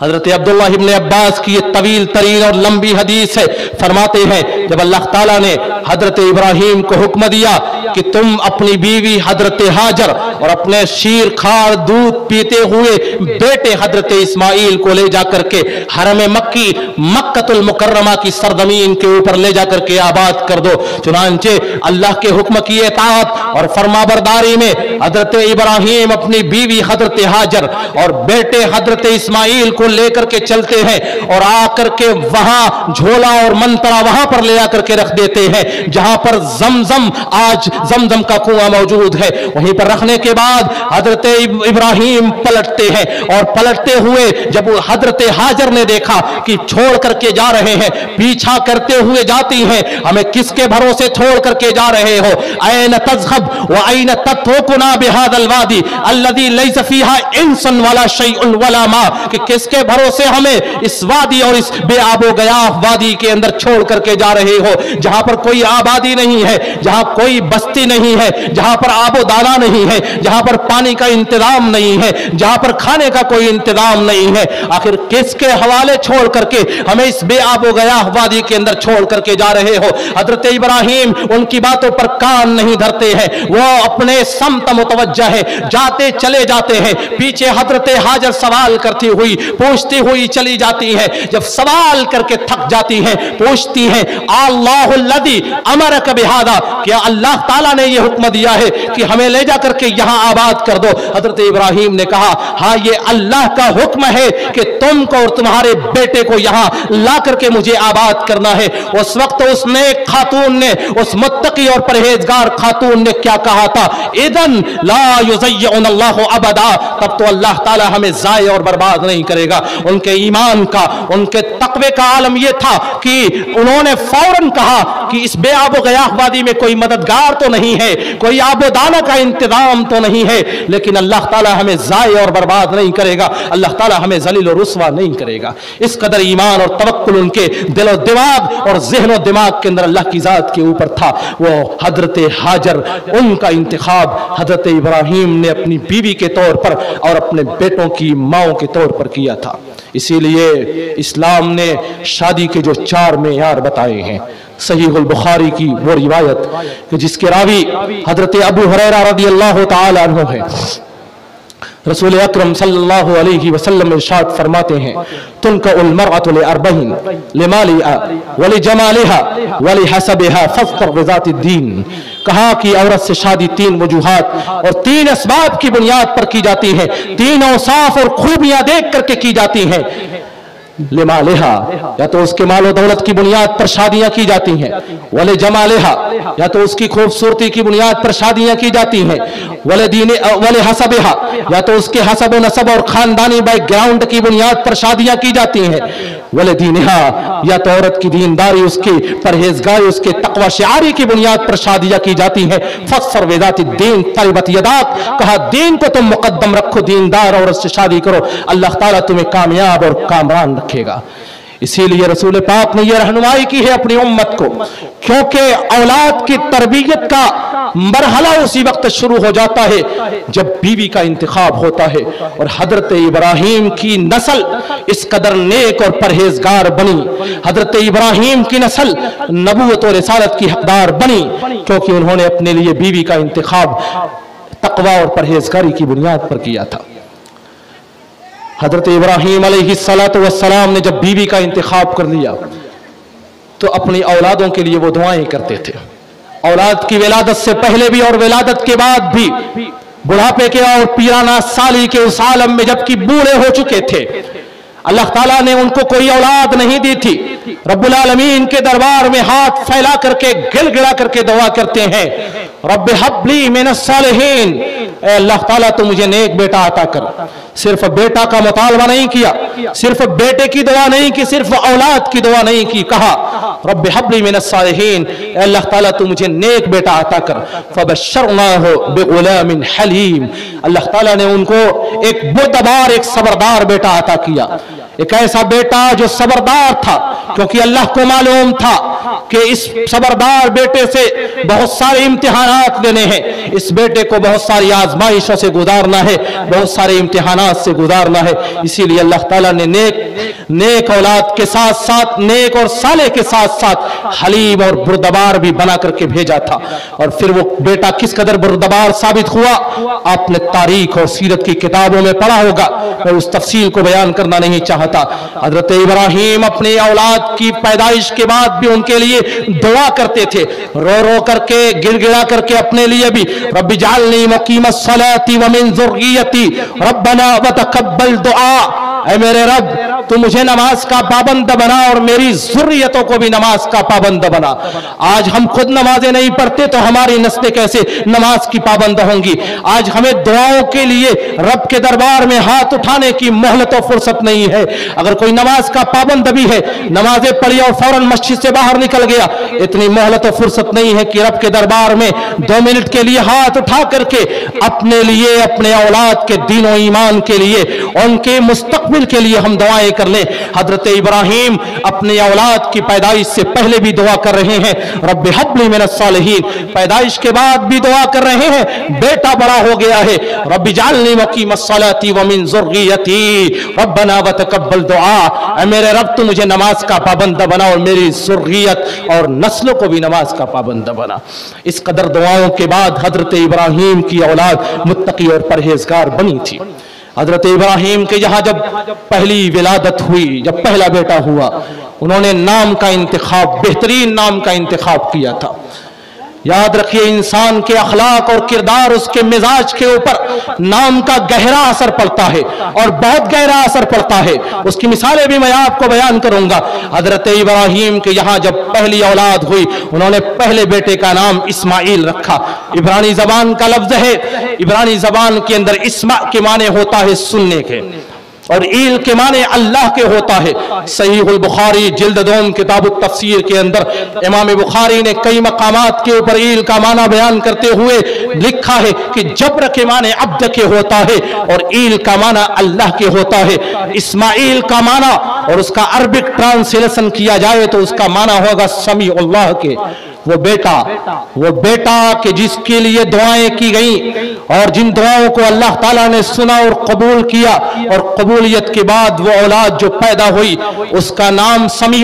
हज़रत अब्दुल्ला इब्न अब्बास की ये तवील, तरीन और लंबी हदीस है। फरमाते हैं, जब अल्लाह ताला ने हज़रत इब्राहिम को हुक्म दिया कि तुम अपनी बीवी हज़रत हाजर और अपने शीर, खार, दूध पीते हुए बेटे हज़रत इस्माइल को ले जाकर के हरम मक्की, मक्कतुल मुकर्रमा की सरजमीन के ऊपर ले जाकर के आबाद कर दो। चुनानचे अल्लाह के हुक्म की एतात और फरमाबरदारी में हज़रत इब्राहिम अपनी बीवी हज़रत हाजर और बेटे हज़रत इस्माइल को लेकर के चलते हैं और आकर के वहाँ झोला और मंत्रा वहाँ पर ले आकर के रख देते हैं, जहाँ पर जमजम, आज जमजम का कुआँ मौजूद है। वहीं पर रखने के बाद हज़रत इब्राहिम पलटते हैं और पलटते हुए जब हज़रत हाजर ने देखा कि छोड़ करके जा रहे हैं, पीछा करते हुए जाती हैं, हमें किसके भरोसे छोड़ करके जा रहे हो? ऐन तजहब व ऐन तत्वकुना बिहादल वादी अल्लदी लैसफीहा इंसन वाला शैउन वला मा। कि किसके के भरोसे हमें इस वादी और इस बेआबो गया वादी के अंदर छोड़ करके जा रहे हो, जहाँ पर कोई आबादी नहीं है, जहाँ कोई बस्ती नहीं है, जहाँ पर आबो दाना नहीं है, जहाँ पर पानी का इंतज़ाम नहीं है, जहाँ पर खाने का कोई इंतज़ाम नहीं है। आखिर किसके हवाले छोड़ करके हमें इस बेआबो गया वादी के अंदर छोड़ करके जा रहे हो? हज़रत इब्राहिम उनकी बातों पर कान नहीं धरते हैं, वो अपने समत मुतवजह है, जाते चले जाते हैं। पीछे हज़रत हाजर सवाल करती हुई पूछती हुई चली जाती है। जब सवाल करके थक जाती है, पूछती है अल्लाह अमर कबिहादा क्या अल्लाह ताला ने यह हुक्म दिया है कि हमें ले जाकर के यहाँ आबाद कर दो? हज़रत इब्राहिम ने कहा हाँ ये अल्लाह का हुक्म है कि तुमको और तुम्हारे बेटे को यहाँ ला करके मुझे आबाद करना है। उस वक्त उस नेक खातून ने, उस मुत्तकी और परहेजगार खातून ने क्या कहा था? इदन ला अबदा। तब तो अल्लाह ताला हमें जाय और बर्बाद नहीं करेगा। उनके ईमान का, उनके तकवे का आलम यह था कि उन्होंने फ़ौरन कहा कि इस बेआबो गयाहवादी में कोई मददगार तो नहीं है, कोई आबोदाना का इंतज़ाम तो नहीं है, लेकिन अल्लाह ताला हमें ज़ाय और बर्बाद नहीं करेगा, अल्लाह ताला हमें जलील और रुसवा नहीं करेगा। इस कदर ईमान और तवक्कुल उनके दिलो दिमाग और जहन दिमाग के अंदर अल्लाह की ज़ात के ऊपर था। वो हज़रत हाजर, उनका इंतखाब हज़रत इब्राहिम ने अपनी बीवी के तौर पर और अपने बेटों की माओ के तौर पर किया था। इसीलिए इस्लाम ने शादी के जो चार मेयार बताए हैं सही बुखारी की वो रिवायत कि जिसके रावी हज़रत अबू हरेरा रदी अल्लाह तु है। रसूल अक्रम सल्लल्लाहु अलैहि फरमाते हैं तुम फस्तर बिजाति कहा कि औरत से शादी तीन वजूहात और तीन इसबाब की बुनियाद पर की जाती है, तीन औसाफ और खूबियाँ देख करके की जाती हैं। लिमा लेहा या तो उसके मालो दौलत की बुनियाद पर शादियाँ की जाती हैं। वले जमा लेहा या तो उसकी खूबसूरती की बुनियाद पर शादियाँ की जाती हैं। वले दीन, वले हसबहा, या तो उसके हसब नसब और खानदानी बैकग्राउंड की बुनियाद पर शादियाँ की जाती हैं। वले दीनहा, या तो औरत की दीनदारी, उसकी परहेजगारी, उसके तकवा शारी की बुनियाद पर शादियाँ की जाती हैं। फसर वेदाती दीन तलबत यदाक कहा, दीन को तुम मुकदम रखो, दीनदार औरत से शादी करो। अल्लाह ताला तुम्हें कामयाब और कामरान रखेगा। इसीलिए रसूल पाक ने यह रहनुमाई की है अपनी उम्मत को, क्योंकि औलाद की तरबियत का मरहला उसी वक्त शुरू हो जाता है, जब बीवी का इंतखाब होता है और हज़रत इब्राहिम की नस्ल इस कदर नेक और परहेजगार बनी। हज़रत इब्राहिम की नस्ल नबूत और रसालत की हकदार बनी, क्योंकि उन्होंने अपने लिए बीवी का इंतखाब तकवा और परहेजगारी की बुनियाद पर किया था। हज़रत इब्राहिम सलाम ने जब बीवी का इंतखब कर लिया तो अपनी औलादों के लिए वो दुआएँ करते थे। औलाद की विलादत से पहले भी और विलादत के बाद भी बुढ़ापे के और पीराना साली के उस आलम में जबकि बूढ़े हो चुके थे। अल्लाह ताला ने उनको कोई औलाद नहीं दी थी। रब्बुल आलमीन के दरबार में हाथ फैला करके, गिड़गिड़ा करके दुआ करते हैं रब हबली मेन सालहीन अल्लाह ताला तो मुझे नेक बेटा आता कर। सिर्फ़ बेटा का मुतालबा नहीं किया, सिर्फ़ बेटे की दुआ नहीं की, सिर्फ़ औलाद की दुआ नहीं की, कहा रब हबली मिन अल्लाह ताला तू मुझे नेक बेटा अता कर। फबशरना हो हलीम। अल्लाह ताला ने उनको एक बुरदबार एक सबरदार बेटा अता किया। एक ऐसा बेटा जो सबरदार था, क्योंकि अल्लाह को मालूम था कि इस सबरदार बेटे से बहुत सारे इम्तिहान देने हैं। इस बेटे को बहुत सारी आजमाइशों से गुजारना है, बहुत सारे इम्तिहान से गुजारना है। इसीलिए अल्लाह ताला ने नेक नेक औलाद के साथ साथ, नेक और साले के साथ साथ हलीम और बुरदबार भी बना करके भेजा था। और फिर वो बेटा किस कदर बुरदबार साबित हुआ? आपने तारीख और सीरत की किताबों में पढ़ा होगा। मैं उस तफसील को बयान करना नहीं चाहता। हज़रत इब्राहिम अपनी औलाद की पैदाइश के बाद भी उनके लिए दुआ करते थे। रो रो करके, गिड़गिड़ा करके अपने लिए भी। रब्बी जालनी मुकीमत सलाती वमिन जुर्रियती। रब्बना व दुआ। ऐ मेरे रब तू मुझे नमाज़ का पाबंद बना और मेरी जुर्रियतों को भी नमाज़ का पाबंद बना। आज हम खुद नमाजें नहीं पढ़ते तो हमारी नस्लें कैसे नमाज़ की पाबंद होंगी? आज हमें दुआओं के लिए रब के दरबार में हाथ उठाने की मोहलत और फुर्सत नहीं है। अगर कोई नमाज़ का पाबंद भी है, नमाजें पढ़ी और फ़ौरन मस्जिद से बाहर निकल गया, इतनी मोहलत और फुर्सत नहीं है कि रब के दरबार में दो मिनट के लिए हाथ उठा करके अपने लिए, अपने औलाद के दिनों ईमान के लिए, उनके मुस्तकबिल के लिए हम दुआएँ कर लें। हज़रत इब्राहिम अपने औलाद की पैदाइश से पहले भी दुआ कर रहे हैं। रब हबली में सालहीन। पैदाइश के बाद भी दुआ कर रहे हैं। बेटा बड़ा हो गया है। रब जालनी वकी मसलती वमिन जुर्गियती रब्बना व तकब्बल दुआ। मेरे रब, तू मुझे नमाज़ का पाबंद बना और मेरी सुर्गियत और नस्लों को भी नमाज़ का पाबंद बना। इस कदर दुआओं के बाद हज़रत इब्राहिम की औलाद मुत्तकी और परहेजगार बनी थी। हज़रत इब्राहिम के यहाँ जब पहली विलादत हुई, जब पहला बेटा हुआ, उन्होंने नाम का इंतखब, बेहतरीन नाम का इंतखब किया था। याद रखिए इंसान के अखलाक और किरदार उसके मिजाज के ऊपर नाम का गहरा असर पड़ता है और बहुत गहरा असर पड़ता है। उसकी मिसालें भी मैं आपको बयान करूँगा। हज़रत इब्राहिम के यहाँ जब पहली औलाद हुई, उन्होंने पहले बेटे का नाम इस्माइल रखा। इब्रानी जबान का लफ्ज है। इब्रानी जबान के अंदर इस्मा के माने होता है सुनने के। और ईल के माने अल्लाह के होता है। सही बुखारी जिल्द दोम किताब तफसीर के अंदर इमाम बुखारी ने कई मकामात के ऊपर ईल का माना बयान करते हुए लिखा है कि जबर के माने अब्द के होता है और ईल का माना अल्लाह के होता है। इस्माइल का माना और उसका अरबिक ट्रांसलेशन किया जाए तो उसका माना होगा समी अल्लाह के। वो बेटा वो बेटा कि जिसके लिए दुआएँ की गई और जिन दुआओं को अल्लाह ताला ने सुना और कबूल किया और कबूलियत के बाद वो औलाद जो पैदा हुई, उसका नाम समी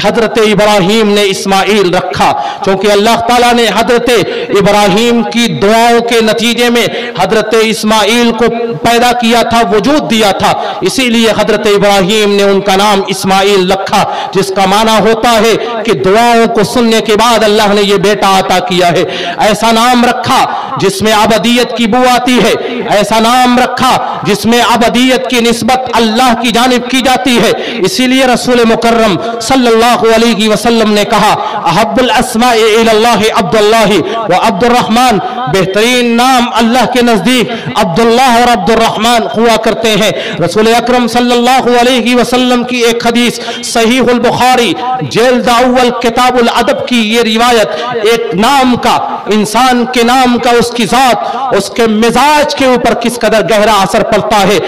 हज़रत इब्राहिम ने इस्माइल रखा। क्योंकि अल्लाह ताला ने हज़रत इब्राहिम की दुआओं के नतीजे में हज़रत इस्माइल को पैदा किया था, वजूद दिया था, इसीलिए हज़रत इब्राहिम ने उनका नाम इस्माइल रखा, जिसका माना होता है कि दुआओं को सुनने के बाद अल्लाह ने यह बेटा अता किया है। ऐसा नाम रखा जिसमें अबदियत की बू आती है। ऐसा नाम रखा जिसमें अबदियत की नस्बत अल्लाह की जानब की जाती है। इसीलिए रसूल मुकर्रम वसल्लम ने कहा, अहब्बुल अब्दुर्रहमान। बेहतरीन नाम अल्लाह के नज़दीक अब्दुल्लाह और अब्दुर्रहमान हुआ करते हैं। रसूल अकरम सल्लल्लाहु की एक हदीस सही बुखारी, जेल दाउल किताबुल अदब की ये रिवायत एक नाम का, इंसान के नाम का, उसकी जात, उसके मिजाज के ऊपर किस कदर गहरा असर पड़ता है।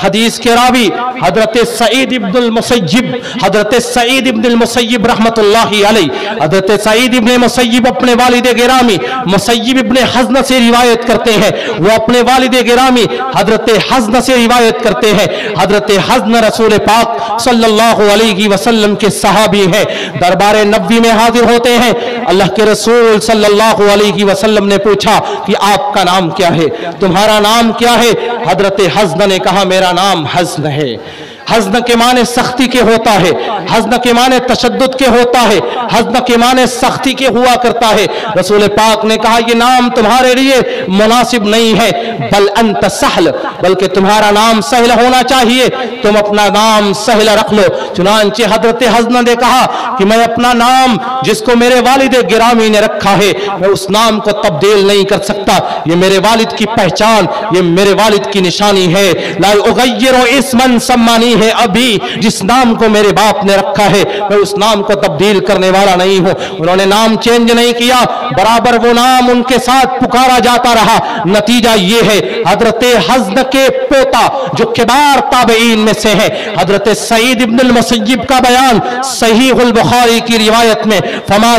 हदीस के रावी, हज़रत सईद इब्दुल मुसैब हज़रत सईद इब्दुल मुसैब अलैह, हज़रत सईद इब्ने मुसैब अपने वालिद गिरामी मुसैब इब्ने हजन से रिवायत करते हैं। वो अपने वालिद गिरामी, हज़रत हजन से रिवायत करते हैं। हज़रत हजन रसूल पाक सल्लल्लाहु अलैहि वसल्लम के सहाबी हैं। दरबार नबी में हाजिर होते हैं। अल्लाह के रसूल सल्लल्लाहु अलैहि वसल्लम ने पूछा कि आपका नाम क्या है? तुम्हारा नाम क्या है? हज़रत हजन ने कहा, मेरा नाम हजन है। हजन के माने सख्ती के होता है, हजन के माने तशद के होता है, हजन के माने सख्ती के हुआ करता है। रसूल पाक ने कहा यह नाम तुम्हारे लिए मुनासिब नहीं है, बल अंत सहल, बल्कि तुम्हारा नाम सहल होना चाहिए। तुम अपना नाम सहल रख लो। चुनानचे हज़रत हजन ने कहा कि मैं अपना नाम, जिसको मेरे वालिद गिरामी ने रखा है, मैं उस नाम को तब्दील नहीं कर सकता। ये मेरे वालिद की पहचान, ये मेरे वालिद की निशानी है। ला उगैर इसमन सम्मानी है अभी, जिस नाम को मेरे बाप ने रखा है, मैं उस नाम को तब्दील करने वाला नहीं हूँ। उन्होंने नाम चेंज नहीं किया, बराबर वो नाम उनके साथ पुकारा जाता रहा। नतीजा ये है, हज़रत हजन के पोता, जो किबार ताबेन में से है। हज़रत सईद इब्न मुसैब का बयान सही बुखारी की रिवायत में, फमा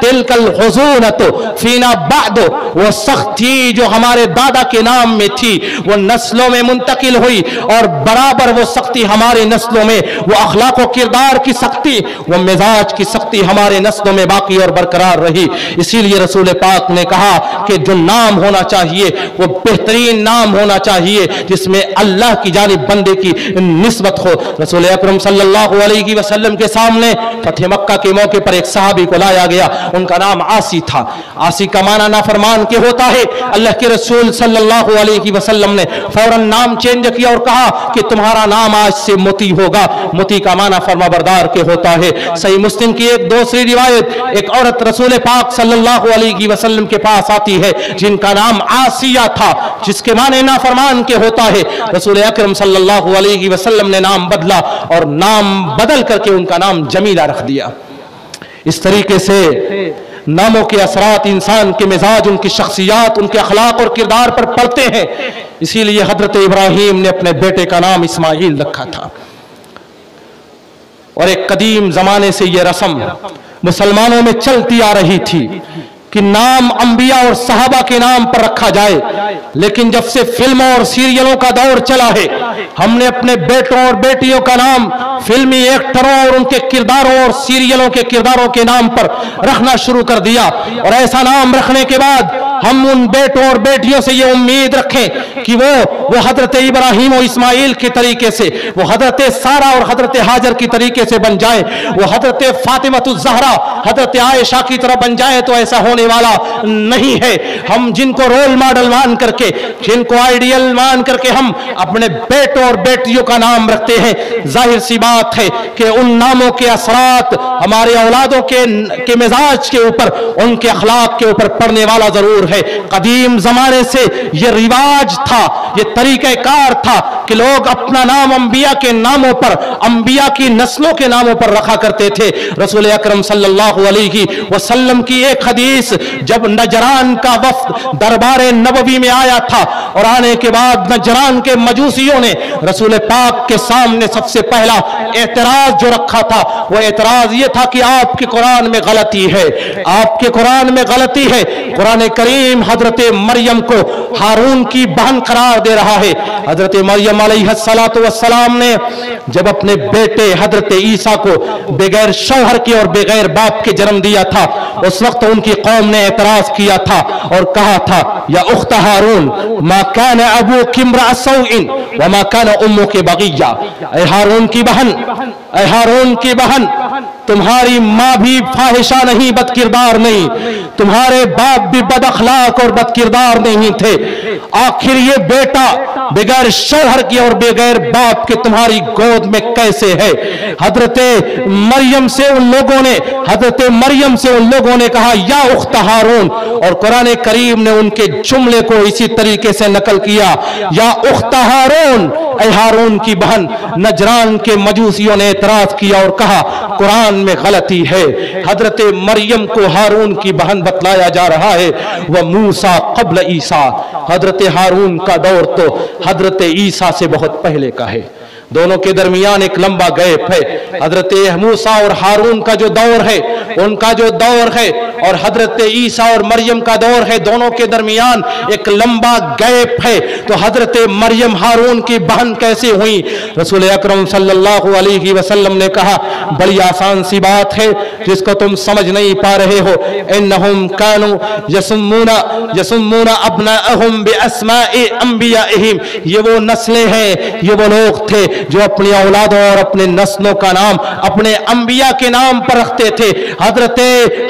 तिलकल हुजूनत फीना बाद, वो सख्ती जो हमारे दादा के नाम में थी। वो नस्लों में मुंतकिल हुई और बराबर वो सख्त सख्ती हमारे नस्लों में, वो अखलाक किरदार की सख्ती वो मिजाज की सख्ती हमारे नस्लों में बाकी और बरकरार रही। इसीलिए रसूल पाक ने कहा कि जो नाम होना चाहिए, वो बेहतरीन नाम होना चाहिए, जिसमें अल्लाह की जानब बंदे की नस्बत हो। रसूल अक्रम सल्लल्लाहु के सामने फतेह मक्का के मौके पर एक साहबी को लाया गया। उनका नाम आसी था। आसी का माना नाफरमान के होता है। अल्लाह के रसूल वसल्लम ने फ़ौरन नाम चेंज किया और कहा कि तुम्हारा नाम आज से मोती होगा। मोती का माना फर्मा बरदार के होता है। सही मुस्लिम की एक दूसरी रिवायत, एक औरत रसूल पाक सल्लल्लाहु अलैहि वसल्लम के पास आती है, जिनका नाम आसिया था, जिसके माने ना फरमान के होता है। रसूल अकरम सल्लल्लाहु अलैहि वसल्लम ने नाम बदला और नाम बदल करके उनका नाम जमीला रख दिया। इस तरीके से नामों के असरात इंसान के मिजाज, उनकी शख्सियात, उनके अखलाक और किरदार पर पड़ते हैं। इसीलिए हज़रत इब्राहिम ने अपने बेटे का नाम इस्माइल रखा था। और एक कदीम जमाने से यह रस्म मुसलमानों में चलती आ रही थी। कि नाम अंबिया और साहबा के नाम पर रखा जाए। लेकिन जब से फ़िल्मों और सीरियलों का दौर चला है, हमने अपने बेटों और बेटियों का नाम फिल्मी एक्टरों और उनके किरदारों और सीरियलों के किरदारों के नाम पर रखना शुरू कर दिया। और ऐसा नाम रखने के बाद हम उन बेटों और बेटियों से ये उम्मीद रखें कि वो वो हज़रत इब्राहिम और इस्माइल के तरीके से वो हज़रत सारा और हज़रत हाजर की तरीके से बन जाए वो हज़रत फातिमत जहरा हज़रत आयशा की तरह बन जाए तो ऐसा होने वाला नहीं है। हम जिनको रोल मॉडल मान करके जिनको आइडियल मान करके हम अपने बेटों और बेटियों का नाम रखते हैं ज़ाहिर सी बात है कि उन नामों के असरात हमारे औलादों के, के मिजाज के ऊपर उनके अखलाक के ऊपर पड़ने वाला ज़रूर है। कदीम जमाने से यह रिवाज था। ये तरीक़ाकार था कि लोग अपना नाम अंबिया के नामों पर, अंबिया की नस्लों के नामों पर रखा करते थे। रसूल अक्रम वसल्लम की एक हदीस, जब नजरान का वफ्द दरबार नबवी में आया था और आने के बाद नजरान के मजूसियों ने रसूल पाक के सामने सबसे पहला एतराज़ जो रखा था वह एतराज़ ये था कि आपके कुरान में गलती है, आपके कुरान में गलती है। कुरान करीम हज़रत मरियम को हारून की बहन करार दे रहा है। हज़रत मरियम सलाम ने जब अपने बेटे हज़रत ईसा को बगैर शौहर के और बगैर बाप के जन्म दिया था, उस वक्त उनकी कौम ने एतराज़ किया था और कहा था, या उख्त हारून, मा कान अबू किमरा सौइन, व मा कान उम्मू के बगैया हारून की बहन हारून की बहन, तुम्हारी माँ भी फाहिशा नहीं, बदकिरदार नहीं। तुम्हारे बाप भी बद अखलाक और बदकिरदार नहीं थे। आखिर ये बेटा बगैर शोहर की और बगैर बाप के तुम्हारी गोद में कैसे है? हज़रत मरियम से उन लोगों ने, हज़रत मरियम से उन लोगों ने कहा, या उख्त हारून। और कुरान करीम ने उनके जुमले को इसी तरीके से नकल किया, या उख्त हारून हारून की बहन, नजरान के मजूसियों ने एतराज़ किया और कहा, कुरान में गलती है। हज़रत मरियम को हारून की बहन बतलाया जा रहा है। वह मूसा कबल ईसा। हज़रत हारून का दौर तो हज़रत ईसा से बहुत पहले का है। दोनों के दरमियान एक लंबा गैप है। हज़रत मूसा और हारून का जो दौर है, उनका जो दौर है और हज़रत ईसा और मरियम का दौर है, दोनों के दरमियान एक लंबा गैप है। तो हज़रत मरियम हारून की बहन कैसे हुई? रसूल अक्रम वसल्लम ने कहा, बड़ी आसान सी बात है, जिसको तुम समझ नहीं पा रहे हो। कानु अपना अहम बेअस्माए ये वो नस्लें हैं, ये वो लोग थे जो अपनी औलादों और अपने नस्लों का नाम, अपने अंबिया के नाम पर रखते थे। हज़रत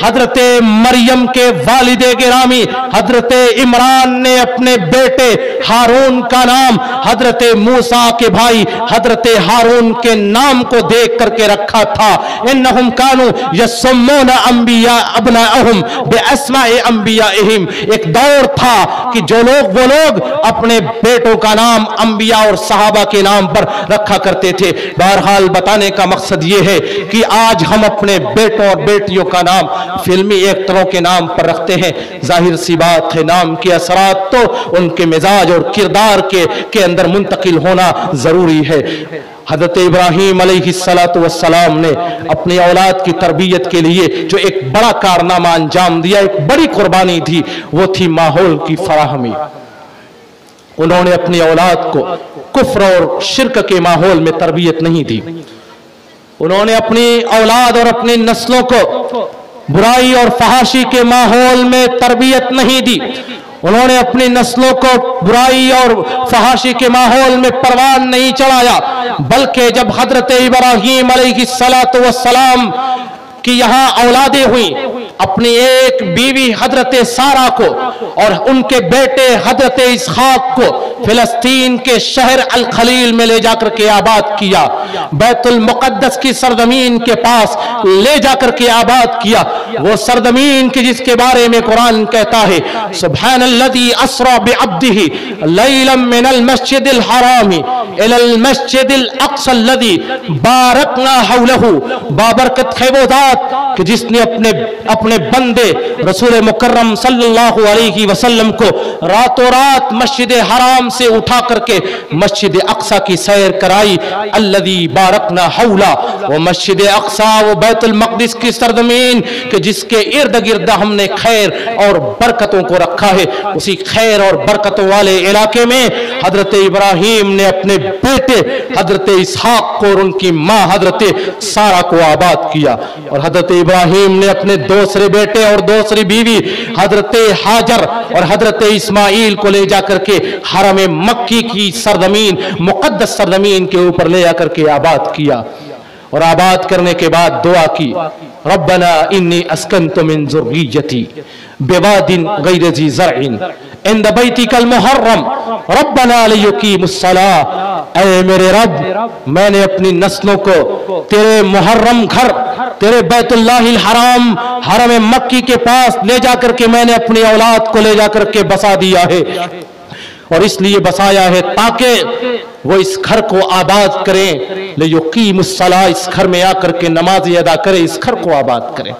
हज़रत मरियम के वालिद गिरामी, हज़रत इमरान ने अपने बेटे हारून का नाम, हज़रत मूसा के भाई, हज़रत हारून के नाम को देख करके रखा था। इन कानू यसमोन अंबिया अबना अहम अहिम एक दौर था कि जो लोग, वो लोग अपने बेटों का नाम, अंबिया और सहाबा के नाम पर रखा करते थे। बहरहाल बताने का मकसद ये है कि आज हम अपने बेटों और बेटियों का नाम फिल्मी एक्टरों के नाम पर रखते हैं। ज़ाहिर सी बात है नाम के असरात तो उनके मिजाज और किरदार के, के अंदर मुंतकिल होना ज़रूरी है। हज़रत इब्राहिम सलाम ने अपनी औलाद की तरबियत के लिए जो एक बड़ा कारनामा अंजाम दिया एक बड़ी कुर्बानी थी वो थी माहौल की फराहमी। उन्होंने अपनी औलाद को कुफ्र और शिरक के माहौल में तरबियत नहीं दी उन्होंने अपनी औलाद और अपनी नस्लों को बुराई और फहाशी के माहौल में तरबियत नहीं दी। उन्होंने अपनी नस्लों को बुराई और फहाशी के माहौल में परवान नहीं चढ़ाया, बल्कि जब हज़रत इब्राहिम सलाम की यहाँ औलादे हुई। अपनी एक बीवी हज़रत सारा को और उनके बेटे हज़रत इसहाक को फिलस्तीन के शहर अल खलील में ले जाकर के आबाद किया। बैतुल मुकद्दस की सरजमीन के पास ले जाकर के आबाद किया। वो सरजमीन की जिसके बारे में कुरान कहता है सुबहान असरा बेअब्दिही लैलम मिनल मस्जिदिल हरामी इलल मस्जिदिल अक्सल्लदी बारकना हौलहु। बाबरकत है जात कि जिसने अपने अपने बंदे रसूल मुकर्रम सल्लल्लाहु अलैहि वसल्लम को रातों रात मस्जिद हराम से उठा करके मस्जिद अक्सा की सैर कराई अल्लदी बारकना हौला। वो मस्जिद अक्सा, वो बैतुल मकदिस की सरजमीन, के जिसके इर्द गिर्द हमने खैर और बरकतों को रखा है। उसी खैर और बरकतों वाले इलाके में हज़रत इब्राहिम ने अपने बेटे हज़रत इसहाक को और उनकी माँ हज़रत सारा को आबाद किया। और हज़रत इब्राहिम ने अपने दूसरे बेटे और दूसरी बीवी हज़रत हाजर और हज़रत इस्माइल को ले जाकर के हरम मक्की की सरजमीन मुकदस सरजमीन के ऊपर ले जाकर के आबाद किया। और आबाद करने के बाद दुआ की रबना इन्नी अस्कन तुम जुर्रियती बेवादिन गैर जरइन इन दबैती कल मुहर्रम रब्बना मुसला ऐ मेरे रब मैंने अपनी नस्लों को तेरे मुहर्रम घर तेरे बैतुल्लाहिल हराम हरम मक्की के पास ले जाकर के मैंने अपनी औलाद को ले जाकर के बसा दिया है और इसलिए बसाया है ताकि वो इस घर को आबाद करें ले युकीम इस घर में आकर के नमाज़ अदा करें इस घर को आबाद करें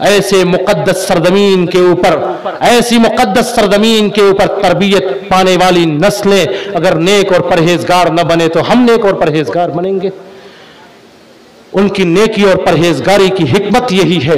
ऐसे मुकदस सरजमीन के ऊपर, ऐसी मुकदस सरजमीन के ऊपर तरबियत पाने वाली नस्लें अगर नेक और परहेजगार न बने तो हम नेक और परहेजगार बनेंगे। उनकी नेकी और परहेजगारी की हिकमत यही है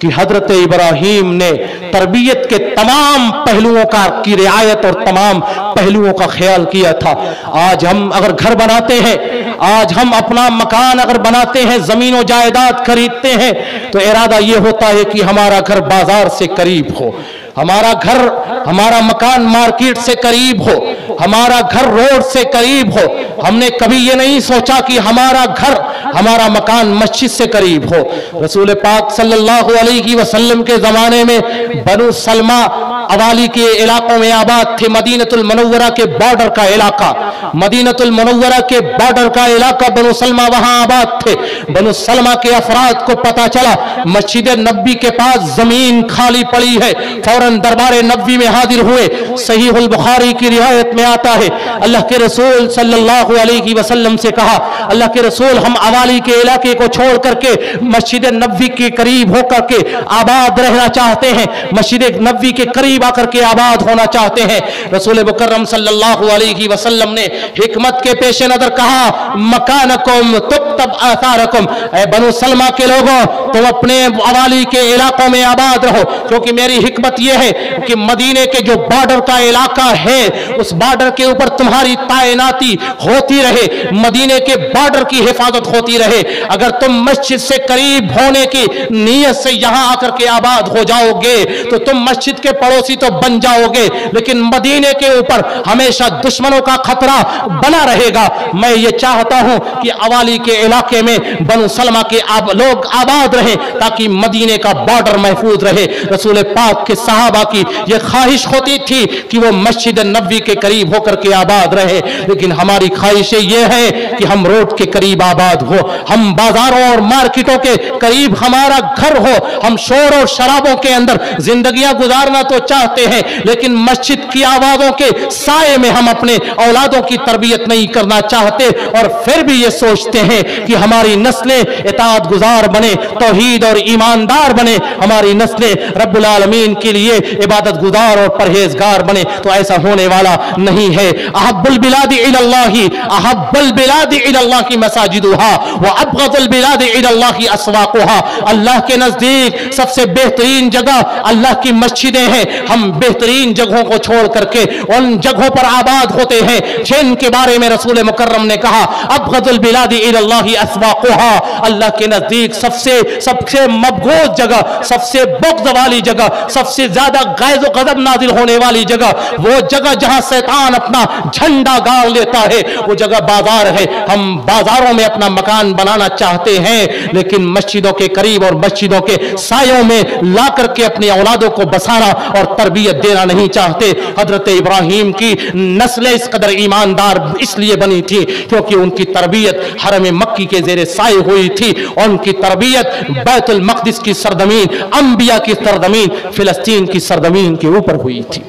कि हज़रत इब्राहिम ने तरबियत के तमाम पहलुओं का, की रियायत और तमाम पहलुओं का ख्याल किया था। आज हम अगर घर बनाते हैं, आज हम अपना मकान अगर बनाते हैं, ज़मीन और जायदाद खरीदते हैं तो इरादा यह होता है कि हमारा घर बाज़ार से करीब हो। हमारा घर हमारा मकान मार्केट से करीब हो, हमारा घर रोड से करीब हो, हमने कभी ये नहीं सोचा कि हमारा घर हमारा मकान मस्जिद से करीब हो। रसूल पाक सल्लल्लाहु अलैहि वसल्लम के ज़माने में बनु सलमा अवाली के इलाकों में आबाद थे, मदीनतुल मनव्वरा के बॉर्डर का इलाका। मदीनतुल मनव्वरा के बॉर्डर का इलाका बनु सलमा वहाँ आबाद थे। बनु सलमा के अफराद को पता चला, मस्जिद नबी के पास ज़मीन खाली पड़ी है, फ़ौरन दरबार नबी में हाजिर हुए। सही बुखारी की रिवायत में आता है। अल्लाह के रसूल सल्लल्लाहु अलैहि वसल्लम से कहा, अल्लाह के रसूल, हम अवाली के इलाके को छोड़ करके मस्जिद नबी के करीब होकर के आबाद रहना चाहते हैं। मस्जिद नबी के करीब आकर के आबाद होना चाहते हैं। रसूल मुकर्रम सल्लल्लाहु अलैहि वसल्लम ने हिकमत के पेश नज़र कहा, मकानकुम तुक्तब आसारकुम। ए बनु सलमा के लोगों, तुम अपने अवाली के इलाकों में आबाद रहो, क्योंकि मेरी हिकमत यह है कि मदीने के जो बॉर्डर का इलाका है उस बॉर्डर के ऊपर तुम्हारी तैनाती होती रहे मदीने के बॉर्डर की हिफाजत होती रहे। अगर तुम मस्जिद से करीब होने की नीयत से यहाँ आकर के आबाद हो जाओगे तो तुम मस्जिद के पड़ोसी तो बन जाओगे लेकिन मदीने के ऊपर हमेशा दुश्मनों का खतरा बना रहेगा। मैं ये चाहता हूँ कि अवाली के इलाके में बनु सलमा के आब, लोग आबाद रहे ताकि मदीने का बॉर्डर महफूज रहे। रसूल पाक के साहबा की यह ख्वाहिश होती थी कि वो मस्जिद नबी के करीब होकर के आबाद रहे। लेकिन हमारी ख्वाहिशें ये है कि हम रोड के करीब आबाद हो। हम बाजारों और मार्केटों के करीब हमारा घर हो। हम शोर और शराबों के अंदर जिंदगियाँ गुजारना तो चाहते हैं, लेकिन मस्जिद की आवाजों के साय में हम अपने औलादों की तरबियत नहीं करना चाहते। और फिर भी ये सोचते हैं कि हमारी नस्लें इतात गुजार बने, तोहीद और ईमानदार बने। हमारी नस्लें रब्बुल आलमीन के लिए इबादत गुजार और परहेजगार बने तो ऐसा होने वाला नहीं है। अहब्बुल बिलाद इलल्लाही, अहब्बुल बिलाद इलल्लाह मसाजिदुहा, व अबगजुल बिलाद इलल्लाही अस्वाकुहा। अल्लाह के नज़दीक सबसे बेहतरीन जगह अल्लाह की मस्जिदें हैं। हम बेहतरीन जगहों को छोड़ करके उन जगहों पर आबाद होते हैं, जिनके बारे में रसूल मुकर्रम ने कहा अबगजुल बिलाद इलल्लाही अस्वाकुहा। अल्लाह के नज़दीक सबसे सबसे मबगूज जगह, सबसे बुग्ज वाली जगह, सबसे ज़्यादा गैज गजब नाजिल होने वाली जगह, वो जगह जहाँ शैतान अपना झंडा गाड़ लेता है, वो जगह बाज़ार है। हम बाजारों में अपना मकान बनाना चाहते हैं, लेकिन मस्जिदों के करीब और मस्जिदों के सायों में ला करके अपनी औलादों को बसाना और तरबियत देना नहीं चाहते। हज़रत इब्राहिम की नस्लें इस कदर ईमानदार इसलिए बनी थी क्योंकि उनकी तरबियत हरम मक्की के जेर साय हुई थी और उनकी तरबियत बैतुल मकदिस की सरजमीन, अंबिया की सरजमीन, फिलस्तीन की सरजमीन के ऊपर हुई थी।